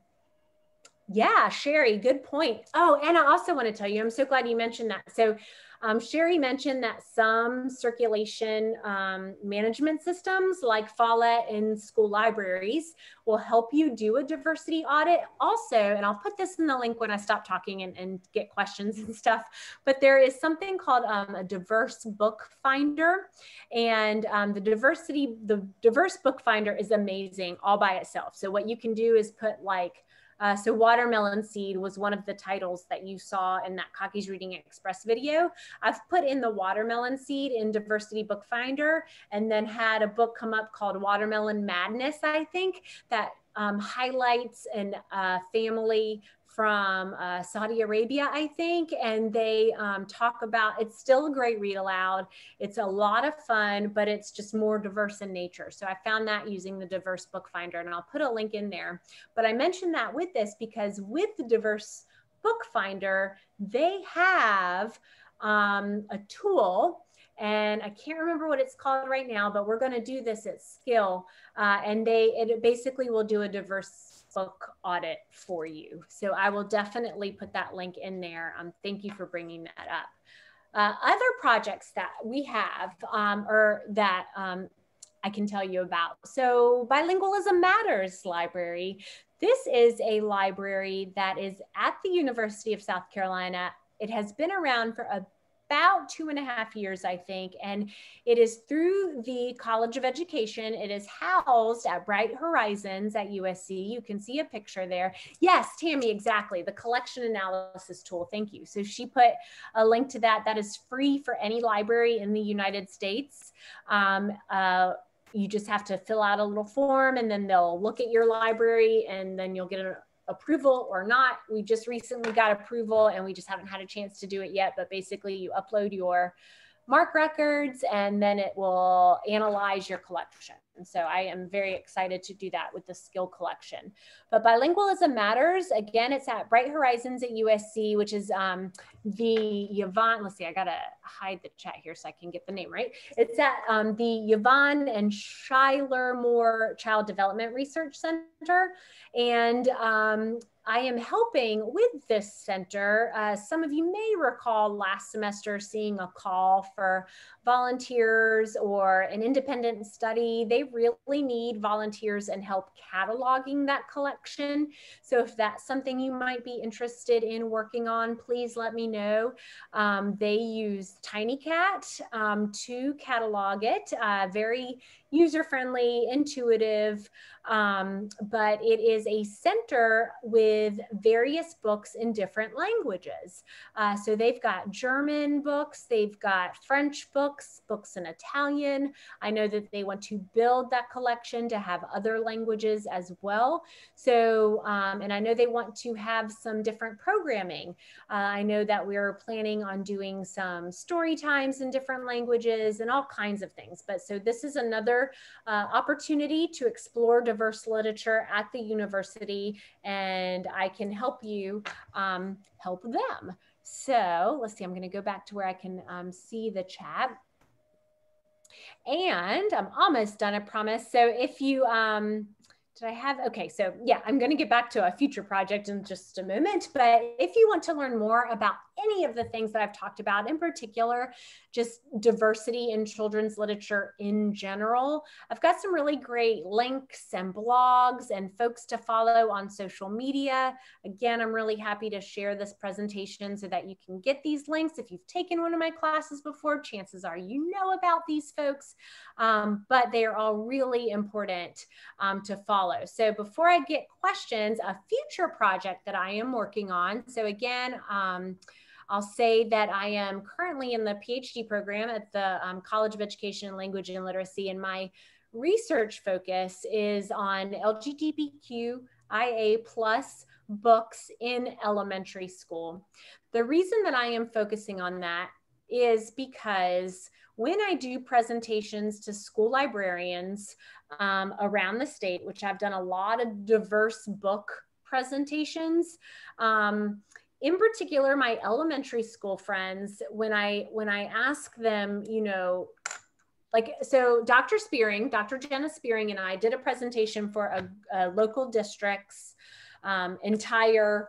yeah, Sherry, good point. Oh, and I also want to tell you, I'm so glad you mentioned that. So, um, Sherry mentioned that some circulation um, management systems like Follett in school libraries will help you do a diversity audit also. And I'll put this in the link when I stop talking and, and get questions and stuff. But there is something called um, a diverse book finder. And um, the diversity, the diverse book finder is amazing all by itself. So what you can do is put like, uh, so Watermelon Seed was one of the titles that you saw in that Cocky's Reading Express video. I've put in the Watermelon Seed in Diversity Book Finder and then had a book come up called Watermelon Madness, I think, that um, highlights a uh, family from uh, Saudi Arabia, I think, and they um, talk about it's still a great read aloud. It's a lot of fun, but it's just more diverse in nature. So I found that using the Diverse Book Finder, and I'll put a link in there. But I mentioned that with this because with the Diverse Book Finder, they have um, a tool and I can't remember what it's called right now, but we're going to do this at Skill, uh, and they it basically will do a diverse book audit for you. So I will definitely put that link in there. Um, thank you for bringing that up. Uh, other projects that we have um, or that um, I can tell you about. So Bilingualism Matters Library. This is a library that is at the University of South Carolina. It has been around for a about two and a half years, I think. And it is through the College of Education. It is housed at Bright Horizons at USC. You can see a picture there. Yes, Tammy, exactly. The collection analysis tool. Thank you. So she put a link to that. That is free for any library in the United States. Um, uh, you just have to fill out a little form and then they'll look at your library and then you'll get a approval or not. We just recently got approval and we just haven't had a chance to do it yet. But basically, you upload your MARC records and then it will analyze your collection. And so I am very excited to do that with the skill collection. But Bilingualism Matters, again, it's at Bright Horizons at USC, which is um, the Yvonne, let's see, I gotta hide the chat here so I can get the name right. It's at um, the Yvonne and Schuyler Moore Child Development Research Center. And um, I am helping with this center. Uh, some of you may recall last semester seeing a call for volunteers or an independent study. They really need volunteers and help cataloging that collection. So if that's something you might be interested in working on, please let me know. Um, they use TinyCat um, to catalog it. Uh, very user-friendly, intuitive, um, but it is a center with various books in different languages. Uh, so they've got German books, they've got French books, books in Italian. I know that they want to build that collection to have other languages as well. So, um, and I know they want to have some different programming. Uh, I know that we're planning on doing some story times in different languages and all kinds of things. But so this is another uh, opportunity to explore diverse literature at the university, and I can help you um, help them. So let's see, I'm going to go back to where I can um, see the chat. And I'm almost done, I promise. So if you, um, did I have, okay, so yeah, I'm going to get back to a future project in just a moment. But if you want to learn more about any of the things that I've talked about, in particular, just diversity in children's literature in general, I've got some really great links and blogs and folks to follow on social media. Again, I'm really happy to share this presentation so that you can get these links. If you've taken one of my classes before, chances are you know about these folks, um, but they are all really important um, to follow. So before I get questions, a future project that I am working on. So again, um, I'll say that I am currently in the PhD program at the um, College of Education, and Language and Literacy, and my research focus is on LGBTQIA plus books in elementary school. The reason that I am focusing on that is because when I do presentations to school librarians um, around the state, which I've done a lot of diverse book presentations, um, in particular my elementary school friends when i when i ask them you know like so dr spiering dr jenna spiering and i did a presentation for a, a local district's um, entire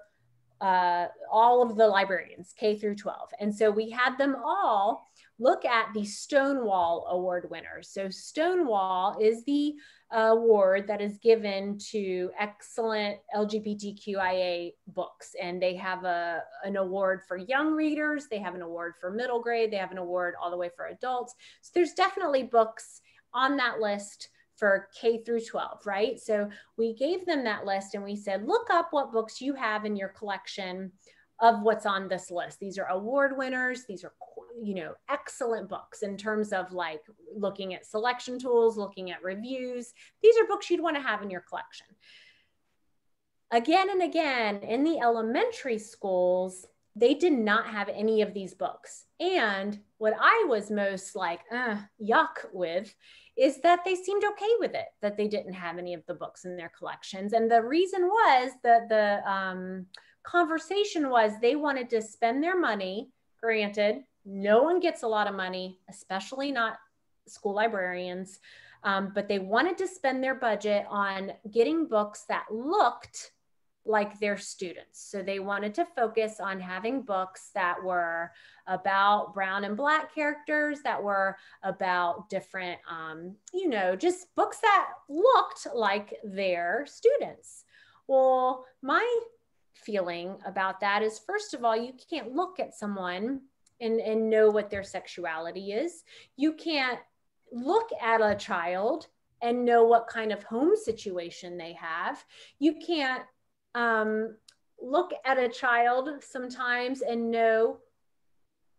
uh, all of the librarians k through 12 and so we had them all look at the stonewall award winners. So stonewall is the award that is given to excellent LGBTQIA books. And they have a, an award for young readers, they have an award for middle grade, they have an award all the way for adults. So there's definitely books on that list for K through 12, right? So we gave them that list and we said, look up what books you have in your collection of what's on this list. These are award winners. These are, you know, excellent books in terms of like looking at selection tools, looking at reviews. These are books you'd want to have in your collection. Again and again in the elementary schools, they did not have any of these books. And what I was most like, uh, yuck with is that they seemed okay with it, that they didn't have any of the books in their collections. And the reason was that the, um, conversation was they wanted to spend their money. Granted, no one gets a lot of money, especially not school librarians, um, but they wanted to spend their budget on getting books that looked like their students. So they wanted to focus on having books that were about brown and black characters, that were about different, um, you know, just books that looked like their students. Well, my feeling about that is first of all, you can't look at someone and, and know what their sexuality is. You can't look at a child and know what kind of home situation they have. You can't um, look at a child sometimes and know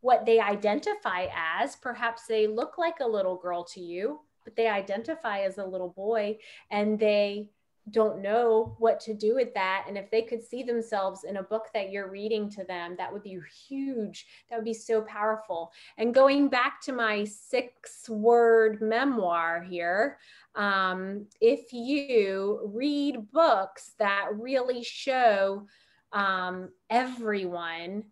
what they identify as. Perhaps they look like a little girl to you, but they identify as a little boy and they don't know what to do with that. And if they could see themselves in a book that you're reading to them that would be huge. That would be so powerful. And going back to my six word memoir here um, if you read books that really show um, everyone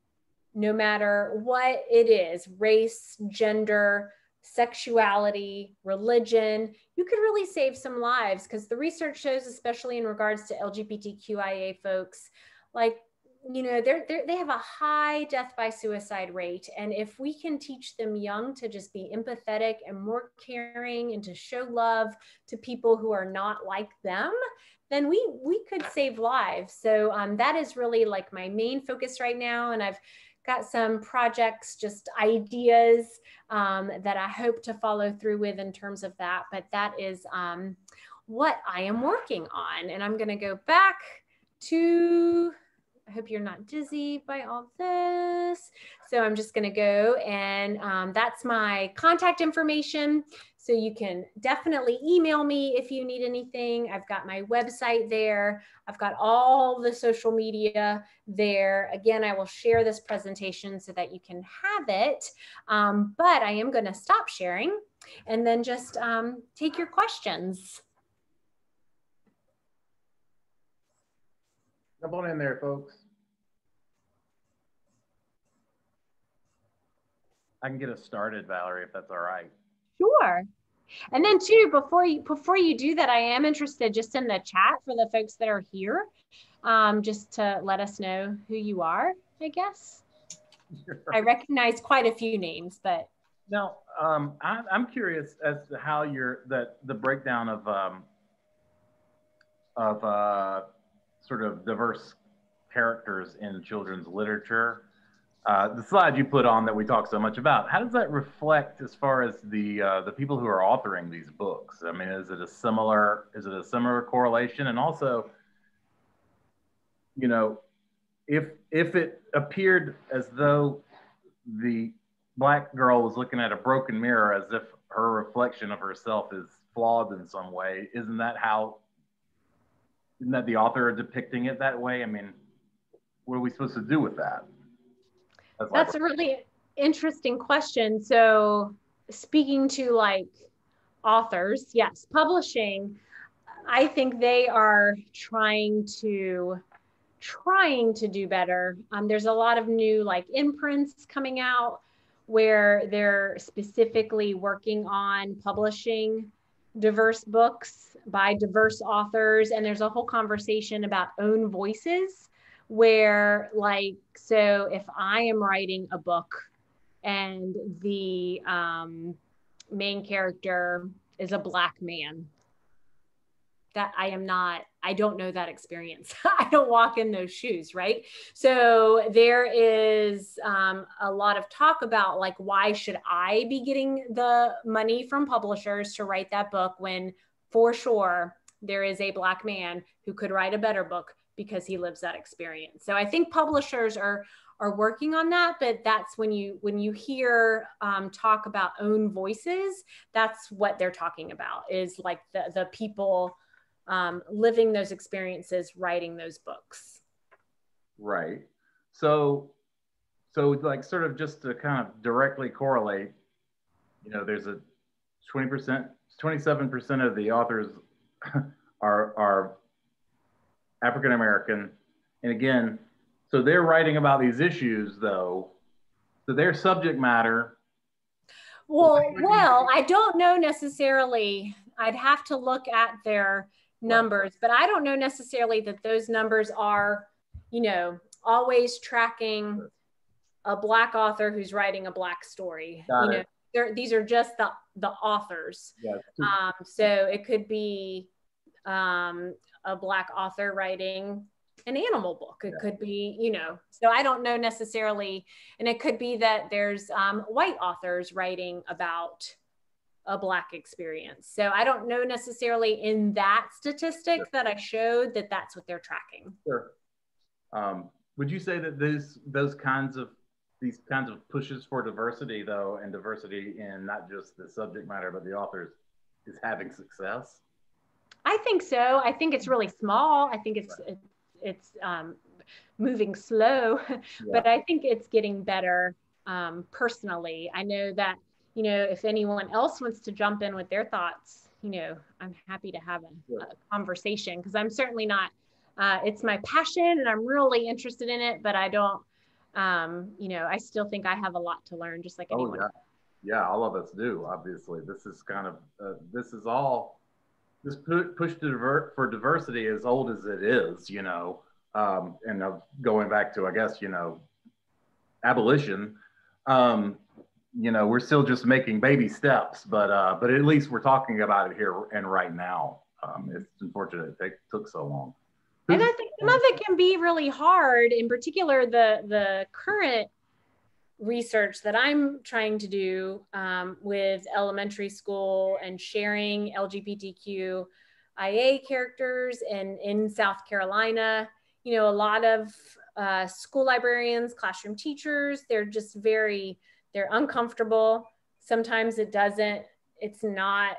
no matter what it is race gender sexuality, religion, you could really save some lives because the research shows, especially in regards to LGBTQIA folks, like, you know, they're, they're, they have a high death by suicide rate. And if we can teach them young to just be empathetic and more caring and to show love to people who are not like them, then we we could save lives. So um, that is really like my main focus right now. And I've got some projects, just ideas um, that I hope to follow through with in terms of that. But that is um, what I am working on. And I'm going to go back to, I hope you're not dizzy by all this. So I'm just going to go and um, that's my contact information. So you can definitely email me if you need anything. I've got my website there. I've got all the social media there. Again, I will share this presentation so that you can have it. Um, but I am going to stop sharing and then just um, take your questions. Jump on in there, folks. I can get us started, Valerie, if that's all right. Sure. And then too, before you before you do that, I am interested just in the chat for the folks that are here, um, just to let us know who you are. I guess I recognize quite a few names, but now um, I, am curious as to how you're that the breakdown of um, of uh, sort of diverse characters in children's literature uh, the slide you put on that we talk so much about, how does that reflect as far as the uh, the people who are authoring these books? I mean, is it a similar is it a similar correlation? And also, you know, if if it appeared as though the black girl was looking at a broken mirror as if her reflection of herself is flawed in some way, isn't that how isn't that the author depicting it that way? I mean, what are we supposed to do with that? That's, a really interesting question. So, speaking to like authors, yes, publishing, I think they are trying to trying to do better. Um, there's a lot of new like imprints coming out where they're specifically working on publishing diverse books by diverse authors and there's a whole conversation about own voices where like so if i am writing a book and the um, main character is a black man that I am not, I don't know that experience. I don't walk in those shoes, right? So there is um, a lot of talk about like, why should I be getting the money from publishers to write that book when for sure there is a Black man who could write a better book because he lives that experience. So I think publishers are are working on that but that's when you when you hear um, talk about own voices that's what they're talking about is like the the people um, living those experiences, writing those books. Right. So, so like sort of just to kind of directly correlate, you know, there's a 20%, 27% of the authors are, are African American. And again, so they're writing about these issues though. So their subject matter. Well, well, I don't know necessarily. I'd have to look at their numbers, but I don't know necessarily that those numbers are, you know, always tracking a black author who's writing a black story. Got you know, they're, these are just the the authors. Yeah. Um, so it could be um, a black author writing an animal book. It could be, you know, so I don't know necessarily, and it could be that there's um, white authors writing about a black experience. So I don't know necessarily in that statistic sure. that I showed that that's what they're tracking. Sure. Um, would you say that those those kinds of these kinds of pushes for diversity though and diversity in not just the subject matter but the authors is having success? I think so. I think it's really small. I think it's right. it's, it's um, moving slow, yeah. but I think it's getting better um, personally. I know that you know, if anyone else wants to jump in with their thoughts, you know, I'm happy to have a, a conversation because I'm certainly not, uh, it's my passion and I'm really interested in it, but I don't, um, you know, I still think I have a lot to learn just like oh, anyone. Yeah. yeah, all of us do, obviously. This is kind of, uh, this is all, this push to divert for diversity as old as it is, you know, um, and going back to, I guess, you know, abolition. Um, you know, we're still just making baby steps, but uh, but at least we're talking about it here and right now. Um, it's unfortunate it took so long. And I think some of it can be really hard. In particular, the the current research that I'm trying to do um, with elementary school and sharing LGBTQ IA characters and in South Carolina, you know, a lot of uh, school librarians, classroom teachers, they're just very they're uncomfortable. Sometimes it doesn't it's not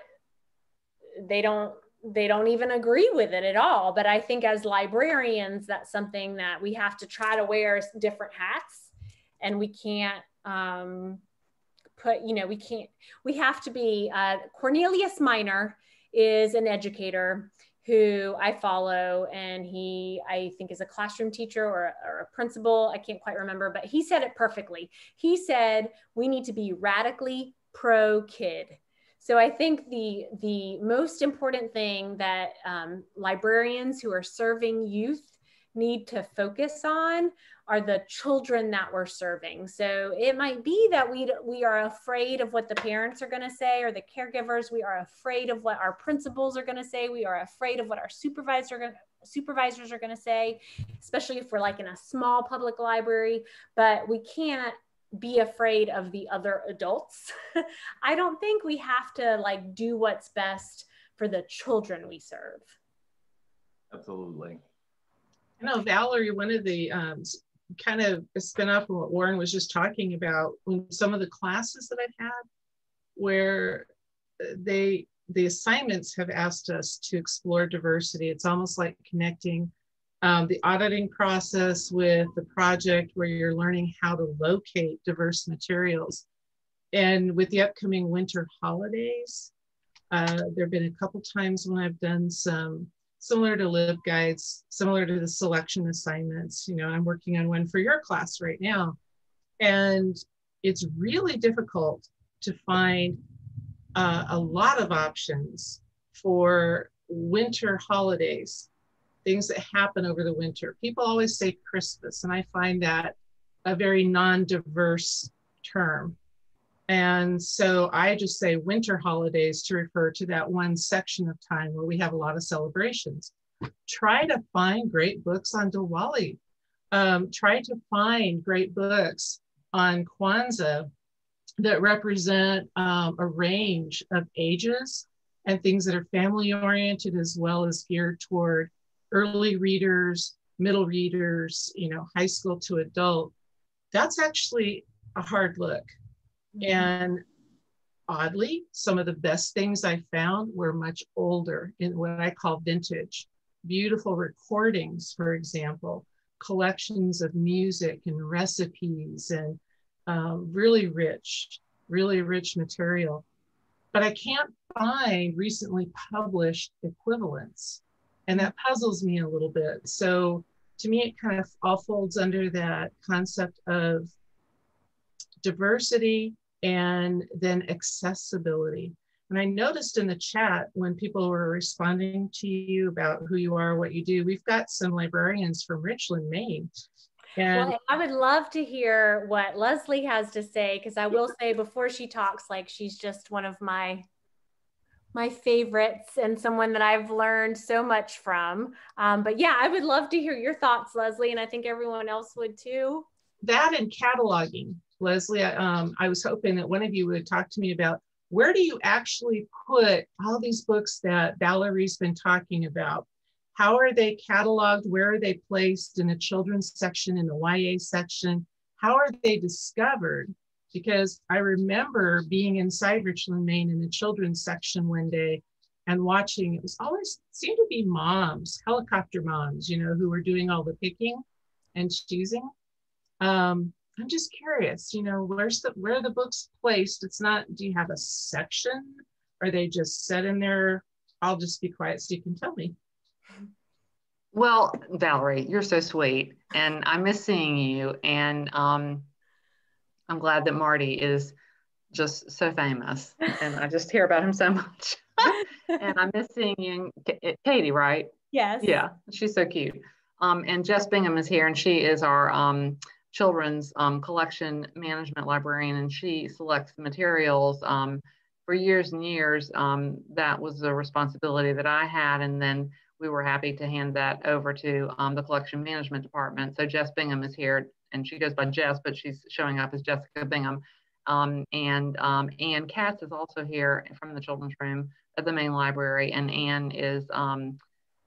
they don't they don't even agree with it at all. But i think as librarians that's something that we have to try to wear different hats and we can't um, put you know we can't we have to be uh, cornelius minor is an educator who I follow, and he, I think, is a classroom teacher or, or, a principal. I can't quite remember, but he said it perfectly. He said, We need to be radically pro kid. So I think the, the most important thing that um, librarians who are serving youth need to focus on are the children that we're serving. So it might be that we we are afraid of what the parents are going to say or the caregivers. We are afraid of what our principals are going to say. We are afraid of what our supervisor supervisors are going to say, especially if we're like in a small public library. But we can't be afraid of the other adults. I don't think we have to like do what's best for the children we serve. Absolutely. I know Valerie, one of the um, kind of spin off from what Warren was just talking about, when some of the classes that I've had, where they the assignments have asked us to explore diversity. It's almost like connecting um, the auditing process with the project where you're learning how to locate diverse materials. And with the upcoming winter holidays, uh, there have been a couple times when I've done some similar to LibGuides, similar to the selection assignments. You know, I'm working on one for your class right now. And it's really difficult to find uh, a lot of options for winter holidays, things that happen over the winter. People always say Christmas, and I find that a very non diverse term. And so I just say winter holidays to refer to that one section of time where we have a lot of celebrations. Try to find great books on Diwali. Um, try to find great books on Kwanzaa that represent um, a range of ages and things that are family oriented as well as geared toward early readers, middle readers, you know, high school to adult. That's actually a hard look. Mm-hmm. And oddly, some of the best things I found were much older in what I call vintage. Beautiful recordings, for example, collections of music and recipes and um, really rich, really rich material. But I can't find recently published equivalents. And that puzzles me a little bit. So to me, it kind of all folds under that concept of diversity and then accessibility. And I noticed in the chat when people were responding to you about who you are, what you do, we've got some librarians from Richland, Main and well, I would love to hear what Leslie has to say because I will say before she talks, like she's just one of my my favorites and someone that I've learned so much from. Um, but yeah, I would love to hear your thoughts, Leslie, and I think everyone else would too. That and cataloging, Leslie. Um, I was hoping that one of you would talk to me about where do you actually put all these books that Valerie's been talking about how are they cataloged? Where are they placed in the children's section, in the YA section? How are they discovered? Because I remember being inside Richland, Main in the children's section one day and watching, it was always seemed to be moms, helicopter moms, you know, who were doing all the picking and choosing. Um, I'm just curious, you know, where's the where are the books placed? It's not, do you have a section? Are they just set in there? I'll just be quiet so you can tell me. Well, Valerie, you're so sweet, and I miss seeing you. And um, I'm glad that Marty is just so famous, and I just hear about him so much. and I miss seeing you, and Katie, right? Yes. Yeah, she's so cute. Um, and Jess Bingham is here, and she is our um, children's um, collection management librarian, and she selects materials. Um, for years and years, um, that was the responsibility that I had, and then we were happy to hand that over to um, the collection management department. So Jess Bingham is here, and she goes by Jess, but she's showing up as Jessica Bingham. Um, and um, Ann Katz is also here from the children's room at the main library, and Ann is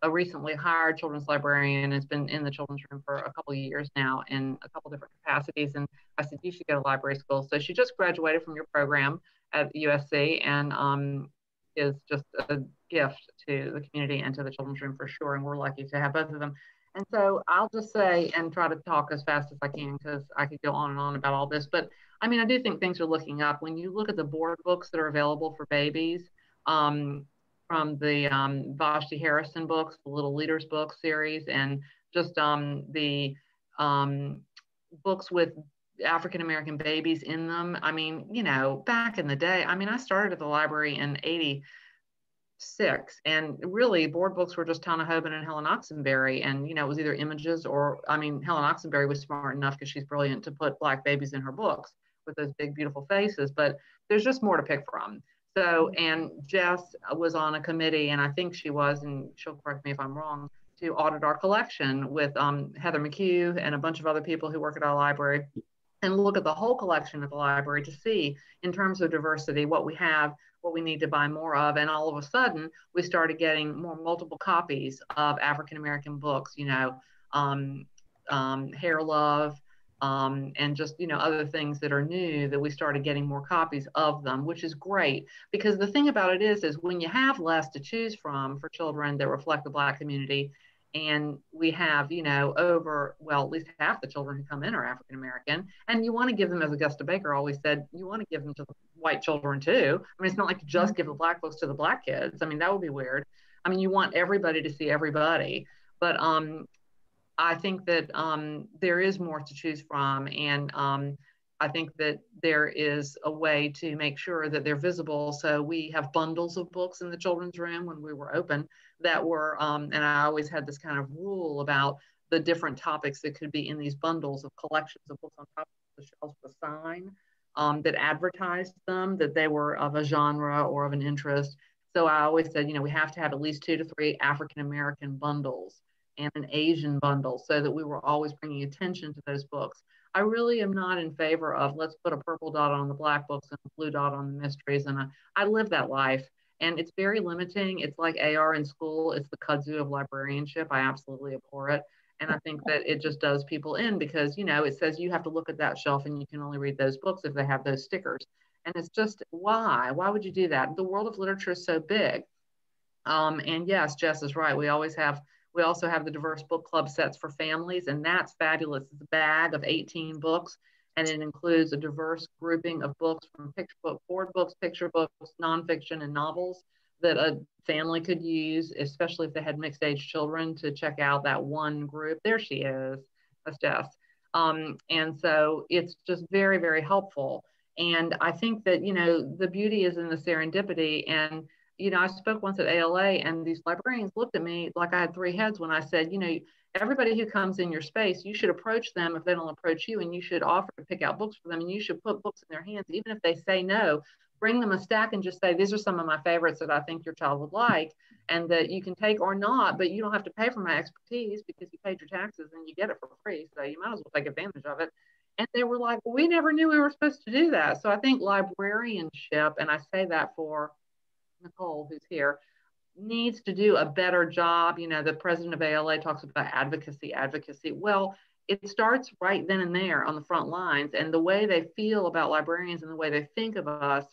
a recently hired children's librarian has been in the children's room for a couple of years now in a couple different capacities. And I said, you should go to library school. So she just graduated from your program at USC and um, is just a gift to the community and to the children's room for sure. And we're lucky to have both of them. And so I'll just say and try to talk as fast as I can because I could go on and on about all this. But I mean, I do think things are looking up. When you look at the board books that are available for babies, um, from the um, Vashti Harrison books, the Little Leaders book series, and just um, the um, books with African American babies in them. I mean, you know, back in the day, I mean, I started at the library in 86 and really board books were just Tana Hoban and Helen Oxenbury. And, you know, it was either images or, I mean, Helen Oxenbury was smart enough because she's brilliant to put black babies in her books with those big, beautiful faces, but there's just more to pick from. So, and Jess was on a committee, and I think she was, and she'll correct me if I'm wrong, to audit our collection with um, Heather McHugh and a bunch of other people who work at our library and look at the whole collection of the library to see in terms of diversity what we have what we need to buy more of. And all of a sudden we started getting more multiple copies of african american books you know um, um, hair love um, and just you know other things that are new that we started getting more copies of them which is great. Because the thing about it is is when you have less to choose from for children that reflect the black community and we have you know over well at least half the children who come in are african american and you want to give them as augusta baker always said you want to give them to the white children too. I mean it's not like you just give the black books to the black kids. I mean that would be weird. I mean you want everybody to see everybody. But um I think that um, there is more to choose from. And um, I think that there is a way to make sure that they're visible. So we have bundles of books in the children's room when we were open that were, um, and I always had this kind of rule about the different topics that could be in these bundles of collections of books on top of the shelves with a sign um, that advertised them, that they were of a genre or of an interest. So I always said, you know, we have to have at least two to three African American bundles and an Asian bundle so that we were always bringing attention to those books. I really am not in favor of let's put a purple dot on the black books and a blue dot on the mysteries. And I, I live that life and it's very limiting. It's like AR in school, it's the kudzu of librarianship. I absolutely abhor it. And I think that it just does people in because, you know, it says you have to look at that shelf and you can only read those books if they have those stickers. And it's just why? Why would you do that? The world of literature is so big. Um, and yes, Jess is right. We always have we also have the diverse book club sets for families, and that's fabulous. It's a bag of 18 books, and it includes a diverse grouping of books from picture book, board books, picture books, nonfiction, and novels that a family could use, especially if they had mixed age children, to check out that one group. There she is. That's Jess. Um, and so it's just very, very helpful. And I think that, you know, the beauty is in the serendipity and you know, I spoke once at ALA and these librarians looked at me like I had three heads when I said, you know, everybody who comes in your space, you should approach them if they don't approach you and you should offer to pick out books for them and you should put books in their hands, even if they say no, bring them a stack and just say, these are some of my favorites that I think your child would like and that you can take or not, but you don't have to pay for my expertise because you paid your taxes and you get it for free. So you might as well take advantage of it. And they were like, well, we never knew we were supposed to do that. So I think librarianship, and I say that for Nicole, who's here, needs to do a better job. You know, the president of ALA talks about advocacy, advocacy. Well, it starts right then and there on the front lines. And the way they feel about librarians and the way they think of us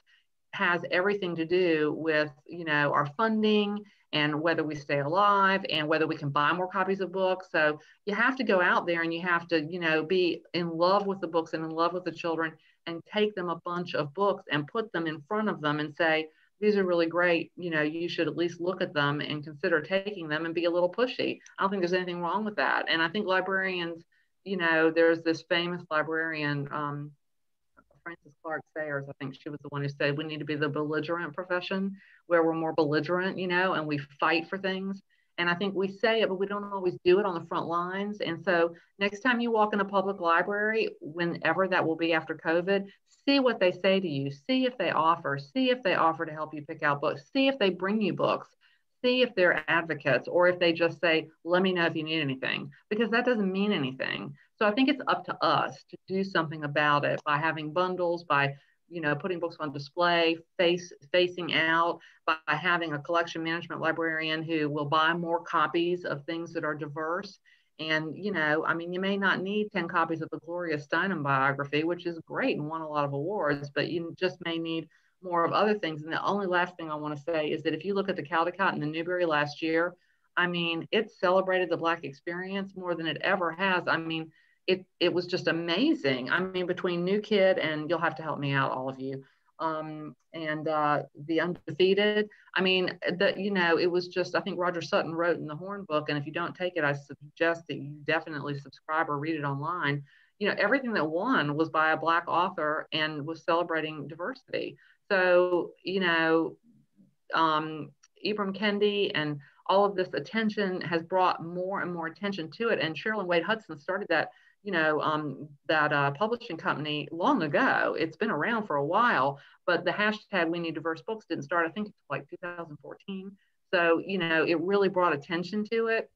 has everything to do with, you know, our funding and whether we stay alive and whether we can buy more copies of books. So you have to go out there and you have to, you know, be in love with the books and in love with the children and take them a bunch of books and put them in front of them and say, these are really great. You know, you should at least look at them and consider taking them and be a little pushy. I don't think there's anything wrong with that. And I think librarians, you know, there's this famous librarian, um, Frances Clarke Sayers, I think she was the one who said we need to be the belligerent profession where we're more belligerent, you know, and we fight for things. And I think we say it, but we don't always do it on the front lines. And so next time you walk in a public library, whenever that will be after COVID, see what they say to you, see if they offer, see if they offer to help you pick out books, see if they bring you books, see if they're advocates, or if they just say, let me know if you need anything, because that doesn't mean anything. So I think it's up to us to do something about it by having bundles, by you know, putting books on display, face facing out, by having a collection management librarian who will buy more copies of things that are diverse and, you know, I mean, you may not need 10 copies of the Gloria Steinem biography, which is great and won a lot of awards, but you just may need more of other things. And the only last thing I want to say is that if you look at the Caldecott and the Newbery last year, I mean, it celebrated the Black experience more than it ever has. I mean, it, it was just amazing. I mean, between New Kid and you'll have to help me out, all of you, um, and uh, the undefeated. I mean, that you know, it was just. I think Roger Sutton wrote in the Horn book, and if you don't take it, I suggest that you definitely subscribe or read it online. You know, everything that won was by a black author and was celebrating diversity. So, you know, um, Ibram Kendi and all of this attention has brought more and more attention to it. And Cheryl and Wade Hudson started that you know, um, that uh, publishing company long ago. It's been around for a while, but the hashtag We Need Diverse Books didn't start, I think, it's like 2014. So, you know, it really brought attention to it.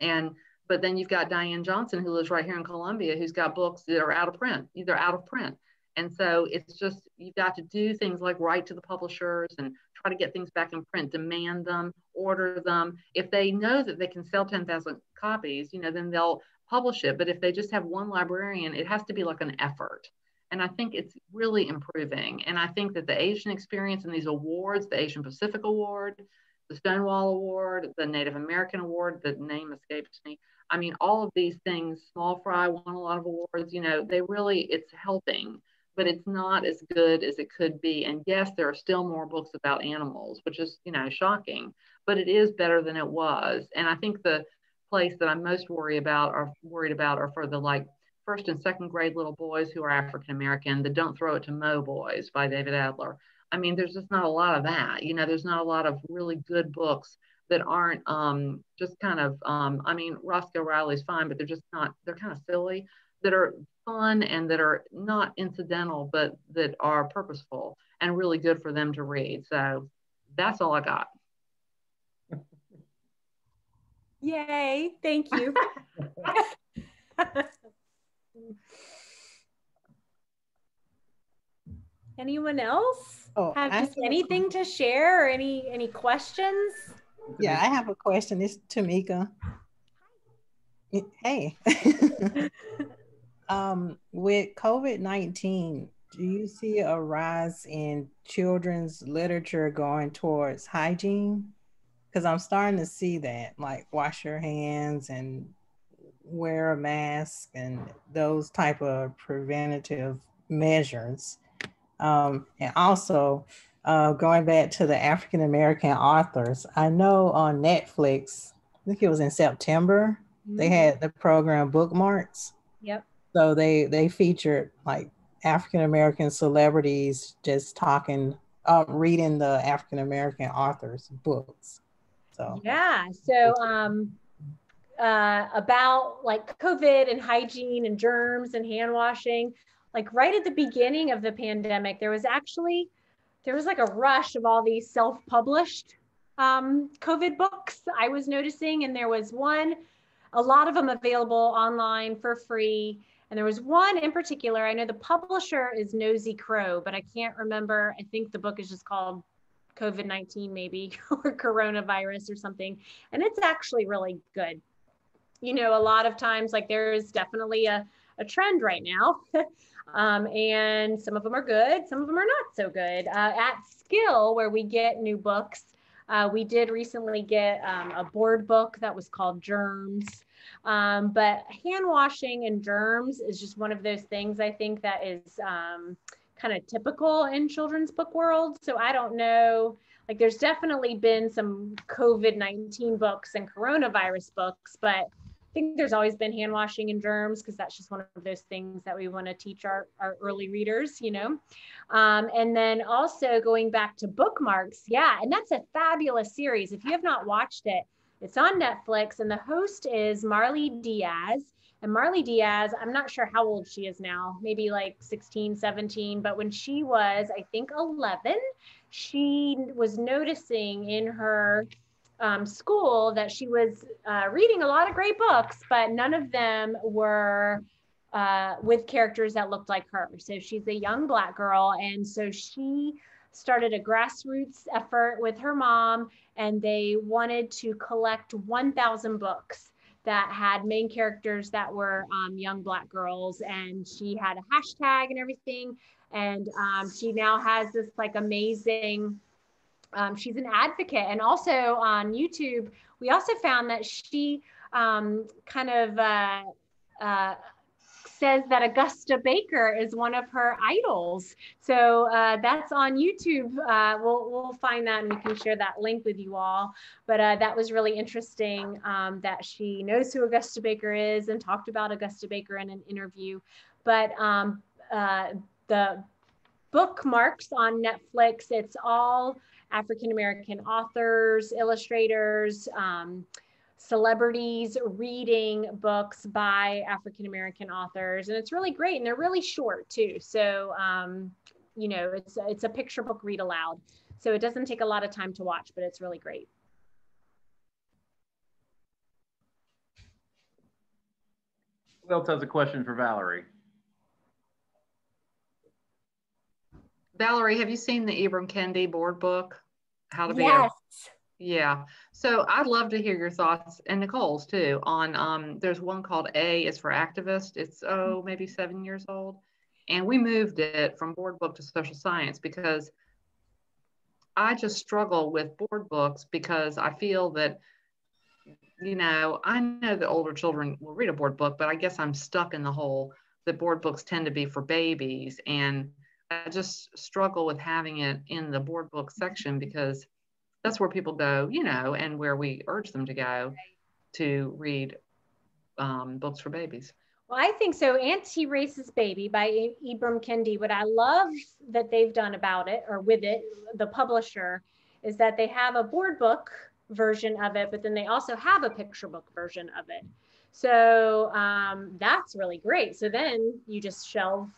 And, but then you've got Dinah Johnson, who lives right here in Columbia, who's got books that are out of print, either out of print. And so it's just, you've got to do things like write to the publishers and try to get things back in print, demand them, order them. If they know that they can sell 10,000 copies, you know, then they'll publish it. But if they just have one librarian, it has to be like an effort. And I think it's really improving. And I think that the Asian experience and these awards, the Asian Pacific Award, the Stonewall Award, the Native American Award, the name escapes me. I mean, all of these things, Small Fry won a lot of awards, you know, they really, it's helping, but it's not as good as it could be. And yes, there are still more books about animals, which is, you know, shocking, but it is better than it was. And I think the place that I'm most worried about are worried about are for the like first and second grade little boys who are African American, the Don't Throw It to Mo Boys by David Adler. I mean, there's just not a lot of that. You know, there's not a lot of really good books that aren't um, just kind of, um, I mean, Roscoe Riley's fine, but they're just not, they're kind of silly, that are fun and that are not incidental, but that are purposeful and really good for them to read. So that's all I got. Yay, thank you. Anyone else oh, have just anything to share or any any questions? Yeah, I have a question. It's Tamika. Hey. um, with COVID 19, do you see a rise in children's literature going towards hygiene? Because I'm starting to see that, like wash your hands and wear a mask and those type of preventative measures. Um, and also, uh, going back to the African American authors, I know on Netflix, I think it was in September, mm-hmm. they had the program Bookmarks. Yep. So they they featured like African American celebrities just talking, uh, reading the African American authors' books. So yeah. So um, uh, about like COVID and hygiene and germs and hand washing like right at the beginning of the pandemic, there was actually there was like a rush of all these self-published um, COVID books I was noticing, and there was one, a lot of them available online for free. And there was one in particular. I know the publisher is Nosy Crow, but I can't remember. I think the book is just called COVID 19, maybe, or coronavirus or something. And it's actually really good. You know, a lot of times, like, there is definitely a, a trend right now Um, and some of them are good, some of them are not so good. Uh, at Skill, where we get new books, uh, we did recently get um, a board book that was called Germs. Um, but hand washing and germs is just one of those things I think that is um, kind of typical in children's book world. So I don't know. Like, there's definitely been some COVID 19 books and coronavirus books, but I think there's always been hand washing and germs because that's just one of those things that we want to teach our, our early readers, you know. Um, and then also going back to bookmarks, yeah, and that's a fabulous series. If you have not watched it, it's on Netflix, and the host is Marley Dias. And Marley Dias, I'm not sure how old she is now, maybe like 16, 17, but when she was, I think, 11, she was noticing in her um, school that she was uh, reading a lot of great books, but none of them were uh, with characters that looked like her. So she's a young Black girl. And so she started a grassroots effort with her mom, and they wanted to collect 1,000 books that had main characters that were um, young Black girls. And she had a hashtag and everything. And um, she now has this like amazing um, she's an advocate. And also on YouTube, we also found that she um, kind of uh, uh, says that Augusta Baker is one of her idols. So uh, that's on YouTube. Uh, we'll, we'll find that and we can share that link with you all. But uh, that was really interesting um, that she knows who Augusta Baker is and talked about Augusta Baker in an interview. But um, uh, the bookmarks on Netflix, it's all African American authors, illustrators, um, celebrities reading books by African American authors, and it's really great. And they're really short too. So um, you know, it's it's a picture book read aloud. So it doesn't take a lot of time to watch, but it's really great. Who else has a question for Valerie? Valerie, have you seen the Ibram Kendi board book? How to be yes. Yeah. So I'd love to hear your thoughts and Nicole's too on um there's one called A is for activist. It's oh maybe seven years old. And we moved it from board book to social science because I just struggle with board books because I feel that, you know, I know that older children will read a board book, but I guess I'm stuck in the whole that board books tend to be for babies. And I just struggle with having it in the board book section because that's where people go, you know, and where we urge them to go to read um, books for babies. Well, I think so. Anti-Racist Baby by Ibram Kendi. What I love that they've done about it or with it, the publisher, is that they have a board book version of it, but then they also have a picture book version of it. So um, that's really great. So then you just shelve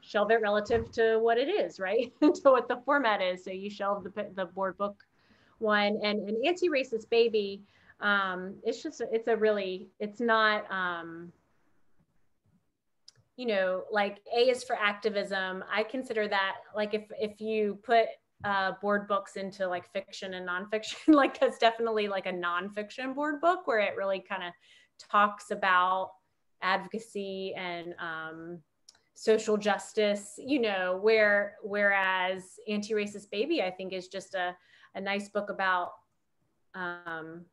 shelve it relative to what it is, right? to what the format is. So you shelve the, the board book one and an anti-racist baby. Um, it's just, it's a really, it's not, um, you know, like A is for activism. I consider that like if if you put uh, board books into like fiction and nonfiction, like that's definitely like a nonfiction board book where it really kind of talks about advocacy and um, social justice. You know, where whereas anti-racist baby, I think is just a a nice book about um,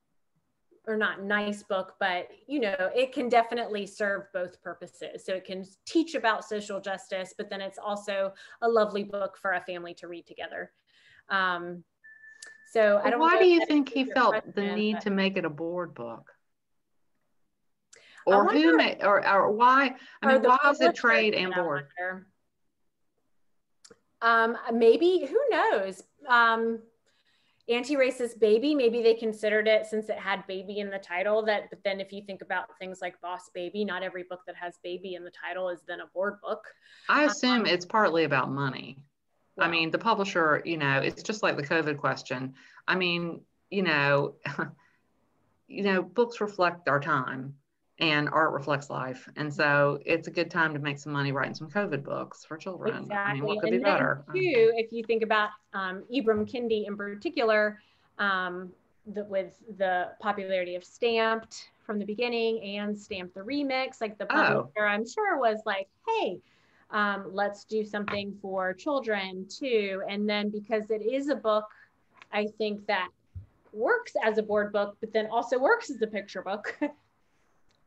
or not nice book, but you know, it can definitely serve both purposes. So it can teach about social justice, but then it's also a lovely book for a family to read together. Um, so I don't. Why do you think he felt question, the need but... to make it a board book? Or wonder, who made, or, or why? I mean, why is it trade and board? Um, maybe who knows? Um, anti-racist baby maybe they considered it since it had baby in the title that but then if you think about things like boss baby not every book that has baby in the title is then a board book. I assume um, it's partly about money. I mean the publisher you know it's just like the covid question. I mean you know you know books reflect our time and art reflects life. And so it's a good time to make some money writing some COVID books for children. Exactly. I mean, what could and be better? Too, if you think about um, Ibram Kendi in particular, um, the, with the popularity of Stamped from the beginning and Stamped the Remix, like the publisher, oh. I'm sure was like, hey, um, let's do something for children too. And then because it is a book, I think that works as a board book, but then also works as a picture book.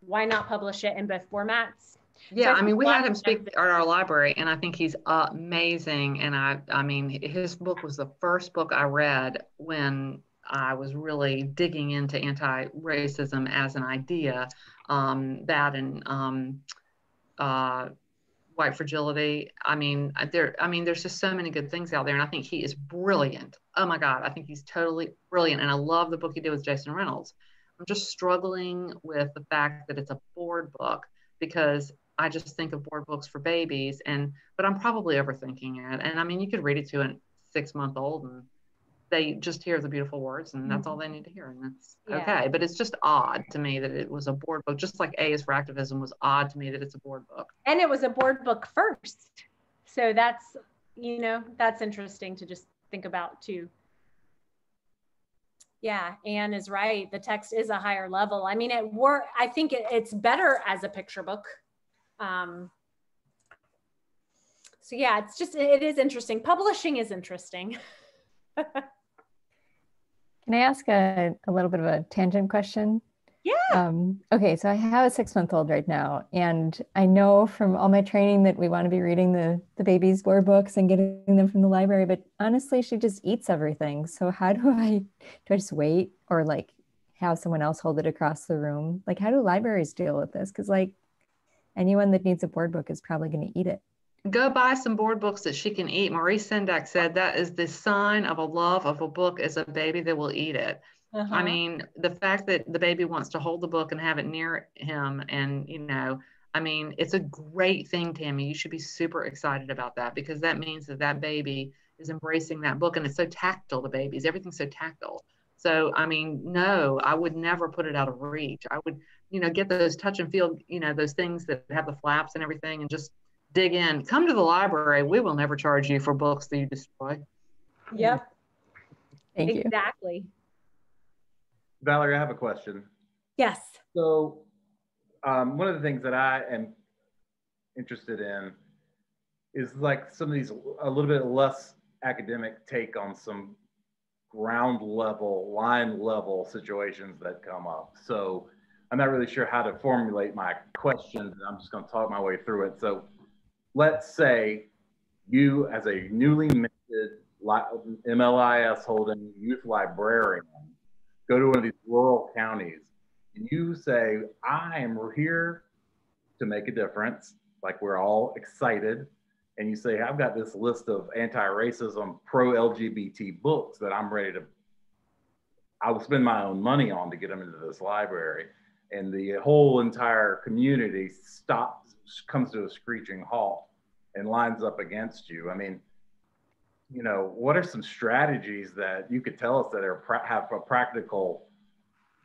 why not publish it in both formats? Yeah, so I, mean, we had him speak at our library, and I think he's amazing. And I, I mean, his book was the first book I read when I was really digging into anti-racism as an idea. Um, that and um, uh, white fragility. I mean, there. I mean, there's just so many good things out there, and I think he is brilliant. Oh my God, I think he's totally brilliant, and I love the book he did with Jason Reynolds. I'm just struggling with the fact that it's a board book because I just think of board books for babies and but I'm probably overthinking it. And I mean you could read it to a six month old and they just hear the beautiful words and that's all they need to hear and that's yeah. okay. But it's just odd to me that it was a board book, just like A is for activism was odd to me that it's a board book. And it was a board book first. So that's you know, that's interesting to just think about too. Yeah, Anne is right. The text is a higher level. I mean, it work. I think it, it's better as a picture book. Um, so yeah, it's just it is interesting. Publishing is interesting. Can I ask a, a little bit of a tangent question? Yeah. Um, okay, so I have a six month old right now, and I know from all my training that we want to be reading the the baby's board books and getting them from the library. But honestly, she just eats everything. So how do I do? I just wait or like have someone else hold it across the room? Like, how do libraries deal with this? Because like anyone that needs a board book is probably going to eat it. Go buy some board books that she can eat. Maurice Sendak said that is the sign of a love of a book is a baby that will eat it. Uh-huh. I mean, the fact that the baby wants to hold the book and have it near him, and you know, I mean, it's a great thing, Tammy. You should be super excited about that because that means that that baby is embracing that book, and it's so tactile. The babies, everything's so tactile. So, I mean, no, I would never put it out of reach. I would, you know, get those touch and feel, you know, those things that have the flaps and everything, and just dig in. Come to the library. We will never charge you for books that you destroy. Yep. Thank exactly. Valerie, I have a question. Yes. So, um, one of the things that I am interested in is like some of these a little bit less academic take on some ground level, line level situations that come up. So, I'm not really sure how to formulate my questions. I'm just going to talk my way through it. So, let's say you, as a newly minted MLIS holding youth librarian, go to one of these rural counties and you say, I am here to make a difference. Like we're all excited. And you say, I've got this list of anti racism, pro LGBT books that I'm ready to, I will spend my own money on to get them into this library. And the whole entire community stops, comes to a screeching halt and lines up against you. I mean, you know, what are some strategies that you could tell us that are have a practical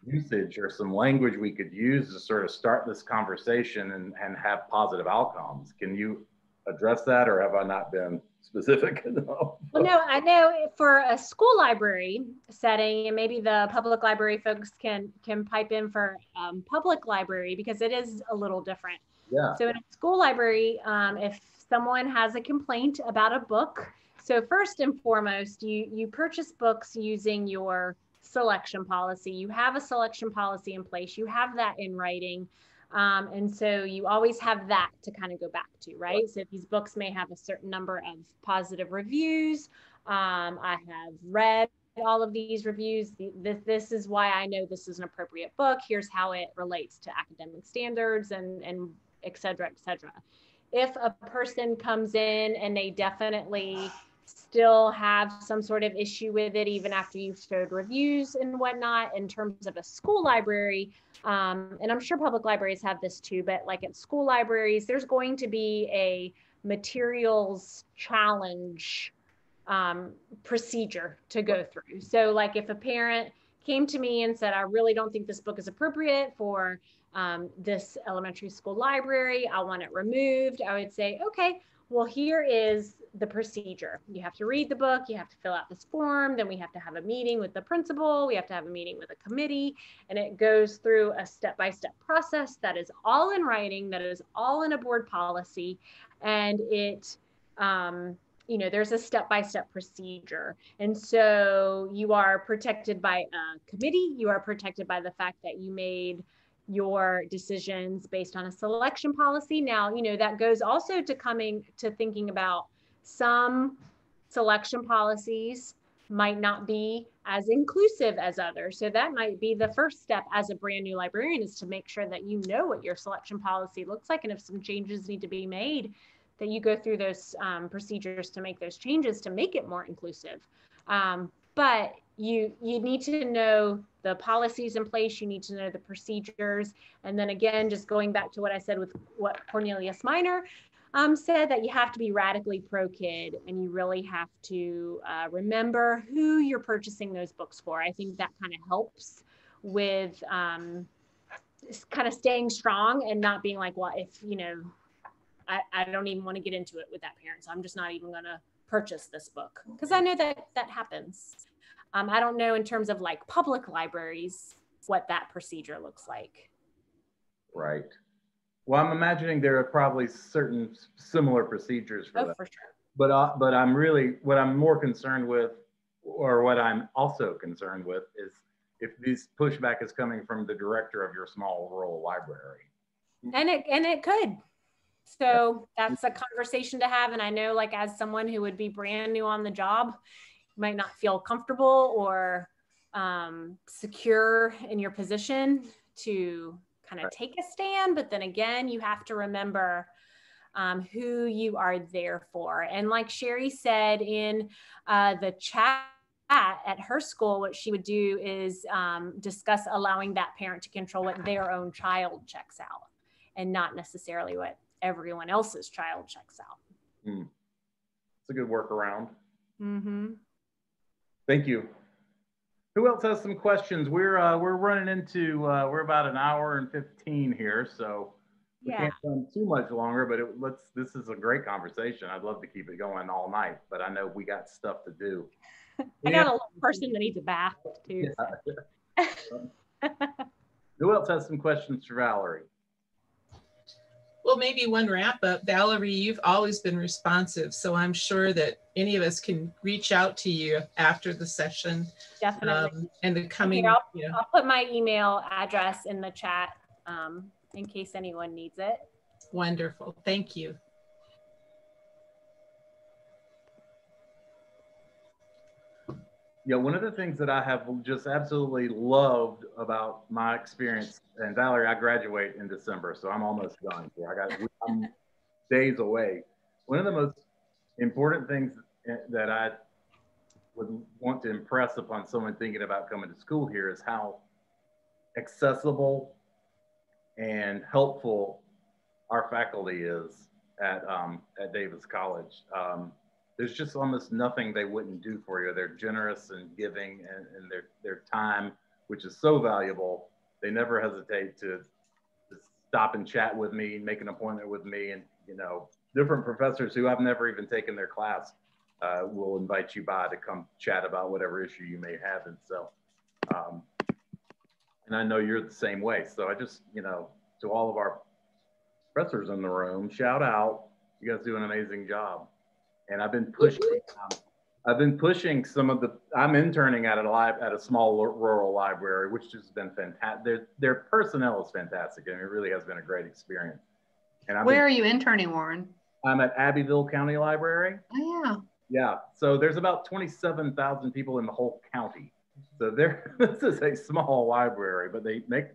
usage or some language we could use to sort of start this conversation and, and have positive outcomes? Can you address that or have I not been specific enough? Well, no, I know for a school library setting, and maybe the public library folks can can pipe in for um, public library because it is a little different. Yeah. So in a school library, um, if someone has a complaint about a book, so first and foremost, you, you purchase books using your selection policy. You have a selection policy in place. You have that in writing. Um, and so you always have that to kind of go back to, right? So these books may have a certain number of positive reviews. Um, I have read all of these reviews. This, this is why I know this is an appropriate book. Here's how it relates to academic standards and, and et cetera, et cetera. If a person comes in and they definitely still have some sort of issue with it even after you've showed reviews and whatnot in terms of a school library. Um, and i'm sure public libraries have this too but like at school libraries there's going to be a materials challenge um, procedure to go through. So like if a parent came to me and said i really don't think this book is appropriate for um, this elementary school library. I want it removed i would say okay well, here is the procedure. You have to read the book, you have to fill out this form, then we have to have a meeting with the principal, we have to have a meeting with a committee, and it goes through a step by step process that is all in writing, that is all in a board policy, and it, um, you know, there's a step by step procedure. And so you are protected by a committee, you are protected by the fact that you made your decisions based on a selection policy. Now, you know, that goes also to coming to thinking about some selection policies might not be as inclusive as others. So that might be the first step as a brand new librarian is to make sure that you know what your selection policy looks like. And if some changes need to be made, that you go through those um, procedures to make those changes to make it more inclusive. Um, but you you need to know the policies in place you need to know the procedures. And then again just going back to what i said with what cornelius minor um, said that you have to be radically pro kid and you really have to uh, remember who you're purchasing those books for. I think that kind of helps with um, kind of staying strong and not being like well if you know I, I don't even want to get into it with that parent so i'm just not even going to purchase this book. Because i know that that happens um, I don't know in terms of like public libraries what that procedure looks like. Right. Well, I'm imagining there are probably certain similar procedures for oh, that. for sure. But uh, but I'm really what I'm more concerned with, or what I'm also concerned with, is if this pushback is coming from the director of your small rural library. And it and it could. So that's a conversation to have. And I know, like, as someone who would be brand new on the job, might not feel comfortable or um, secure in your position to kind of take a stand. But then again, you have to remember um, who you are there for. And like Sherry said in uh, the chat at her school, what she would do is um, discuss allowing that parent to control what their own child checks out and not necessarily what everyone else's child checks out. Hmm. It's a good workaround. Mm-hmm. Thank you. Who else has some questions? We're uh, we're running into uh, we're about an hour and fifteen here, so we Yeah. can't run too much longer. But it, let's this is a great conversation. I'd love to keep it going all night, but I know we got stuff to do. I got a little person that needs a bath too. Yeah. Who else has some questions for Valerie? Well, maybe one wrap up. Valerie, you've always been responsive, so I'm sure that any of us can reach out to you after the session Definitely. um, and the coming. Here, I'll, you know, I'll put my email address in the chat um, in case anyone needs it. wonderful. Thank you. Yeah, one of the things that I have just absolutely loved about my experience, and Valerie, I graduate in December, so I'm almost done here. I got I'm days away. One of the most important things that I would want to impress upon someone thinking about coming to school here is how accessible and helpful our faculty is at um, at Davis College. Um, there's just almost nothing they wouldn't do for you. They're generous and giving and, and their, their time, which is so valuable. They never hesitate to, to stop and chat with me, make an appointment with me. And, you know, different professors who I've never even taken their class uh, will invite you by to come chat about whatever issue you may have. And so, um, and I know you're the same way. So I just, you know, to all of our professors in the room, shout out. You guys do an amazing job and I've been pushing. Um, I've been pushing some of the. I'm interning at a live at a small rural library, which has been fantastic. Their their personnel is fantastic, and it really has been a great experience. And I've where been, are you interning, Warren? I'm at Abbeville County Library. Oh yeah. Yeah. So there's about 27,000 people in the whole county. So there, this is a small library, but they make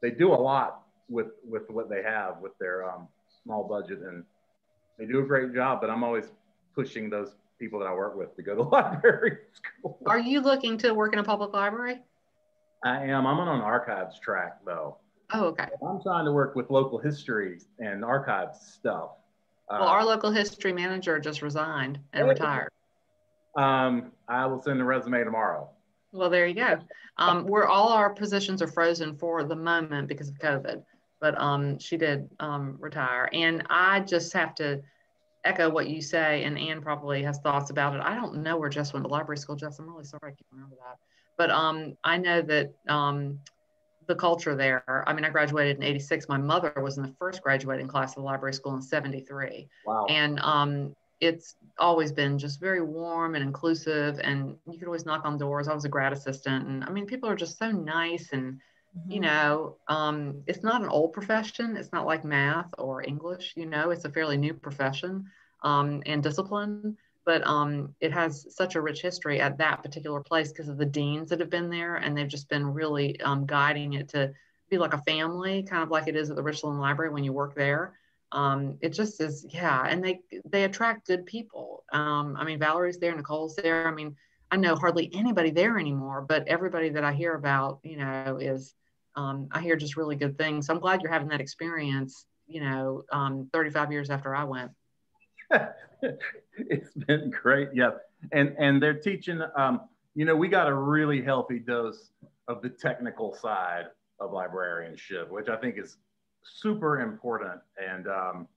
they do a lot with with what they have with their um, small budget, and they do a great job. But I'm always pushing those people that I work with to go to library school. Are you looking to work in a public library? I am. I'm on an archives track though. Oh, okay. I'm trying to work with local history and archives stuff. Well, uh, our local history manager just resigned and retired. Um, I will send a resume tomorrow. Well, there you go. Um, where all our positions are frozen for the moment because of COVID, but um, she did um, retire. And I just have to echo what you say, and Anne probably has thoughts about it. I don't know where Jess went to library school. Jess, I'm really sorry I can't remember that. But um, I know that um, the culture there. I mean, I graduated in '86. My mother was in the first graduating class of the library school in '73. Wow. And um, it's always been just very warm and inclusive, and you could always knock on doors. I was a grad assistant, and I mean, people are just so nice and Mm-hmm. you know um, it's not an old profession it's not like math or english you know it's a fairly new profession um, and discipline but um, it has such a rich history at that particular place because of the deans that have been there and they've just been really um, guiding it to be like a family kind of like it is at the richland library when you work there um, it just is yeah and they they attract good people um, i mean valerie's there nicole's there i mean i know hardly anybody there anymore but everybody that i hear about you know is um, I hear just really good things. So I'm glad you're having that experience, you know, um, 35 years after I went. it's been great. Yeah. And, and they're teaching, um, you know, we got a really healthy dose of the technical side of librarianship, which I think is super important. And, um,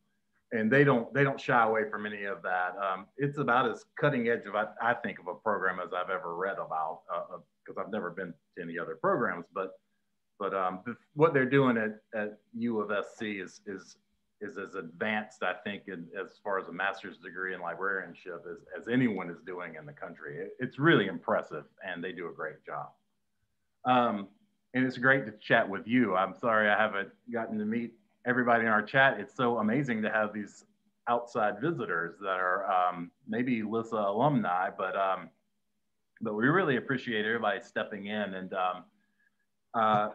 and they don't they don't shy away from any of that. Um, it's about as cutting edge of I, I, think of a program as I've ever read about because uh, I've never been to any other programs. But but um, what they're doing at, at U of SC is, is, is as advanced, I think, in, as far as a master's degree in librarianship as, as anyone is doing in the country. It, it's really impressive and they do a great job. Um, and it's great to chat with you. I'm sorry I haven't gotten to meet everybody in our chat. It's so amazing to have these outside visitors that are um, maybe LISSA alumni, but um, but we really appreciate everybody stepping in and um, uh,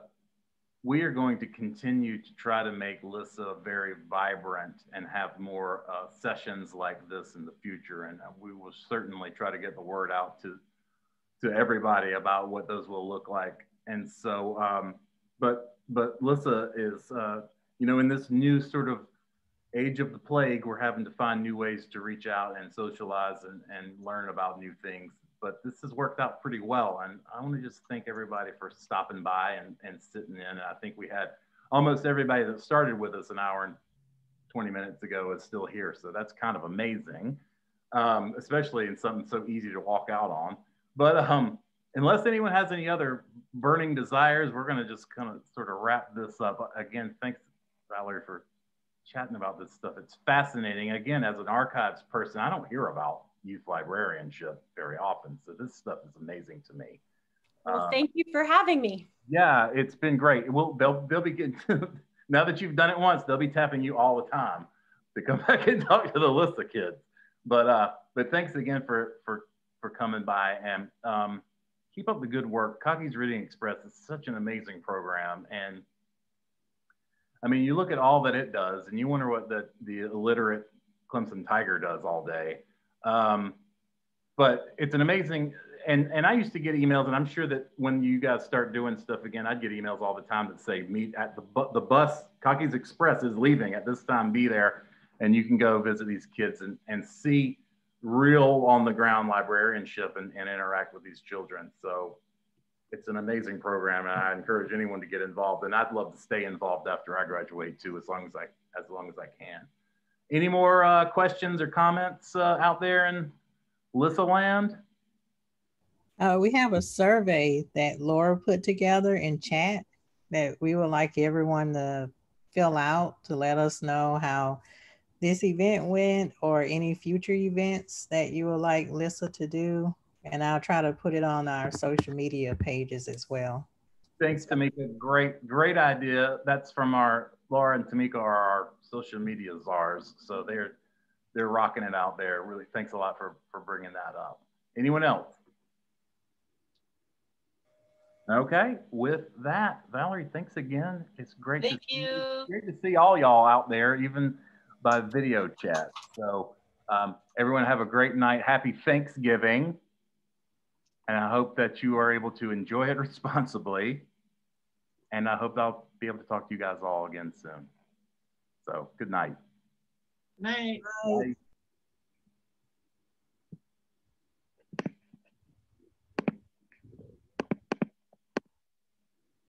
we are going to continue to try to make LISSA very vibrant and have more uh, sessions like this in the future. And uh, we will certainly try to get the word out to, to everybody about what those will look like. And so, um, but, but LISSA is, uh, you know, in this new sort of age of the plague, we're having to find new ways to reach out and socialize and, and learn about new things but this has worked out pretty well. And I want to just thank everybody for stopping by and, and sitting in. I think we had almost everybody that started with us an hour and 20 minutes ago is still here. So that's kind of amazing, um, especially in something so easy to walk out on. But um, unless anyone has any other burning desires, we're going to just kind of sort of wrap this up. Again, thanks, Valerie, for chatting about this stuff. It's fascinating. Again, as an archives person, I don't hear about youth librarianship very often. So this stuff is amazing to me. Well, um, thank you for having me. Yeah, it's been great. Well, they'll, they'll be getting, now that you've done it once, they'll be tapping you all the time to come back and talk to the list of kids. But, uh, but thanks again for, for, for coming by and um, keep up the good work. Cocky's Reading Express is such an amazing program. And I mean, you look at all that it does and you wonder what the, the illiterate Clemson Tiger does all day. Um, but it's an amazing, and, and I used to get emails, and I'm sure that when you guys start doing stuff again, I'd get emails all the time that say, meet at the, bu- the bus, Cocky's Express is leaving at this time, be there. And you can go visit these kids and, and see real on the ground librarianship and, and interact with these children. So it's an amazing program and I encourage anyone to get involved and I'd love to stay involved after I graduate too, as long as I, as long as I can. Any more uh, questions or comments uh, out there in Lissa land? Uh, we have a survey that Laura put together in chat that we would like everyone to fill out to let us know how this event went or any future events that you would like Lissa to do. And I'll try to put it on our social media pages as well. Thanks, Tamika. Great, great idea. That's from our Laura and Tamika are our social media czars, so they're they're rocking it out there. Really, thanks a lot for for bringing that up. Anyone else? Okay, with that, Valerie, thanks again. It's great. Thank to you. See, great to see all y'all out there, even by video chat. So um, everyone have a great night. Happy Thanksgiving. And I hope that you are able to enjoy it responsibly. And I hope I'll be able to talk to you guys all again soon. So good night. Night. Bye.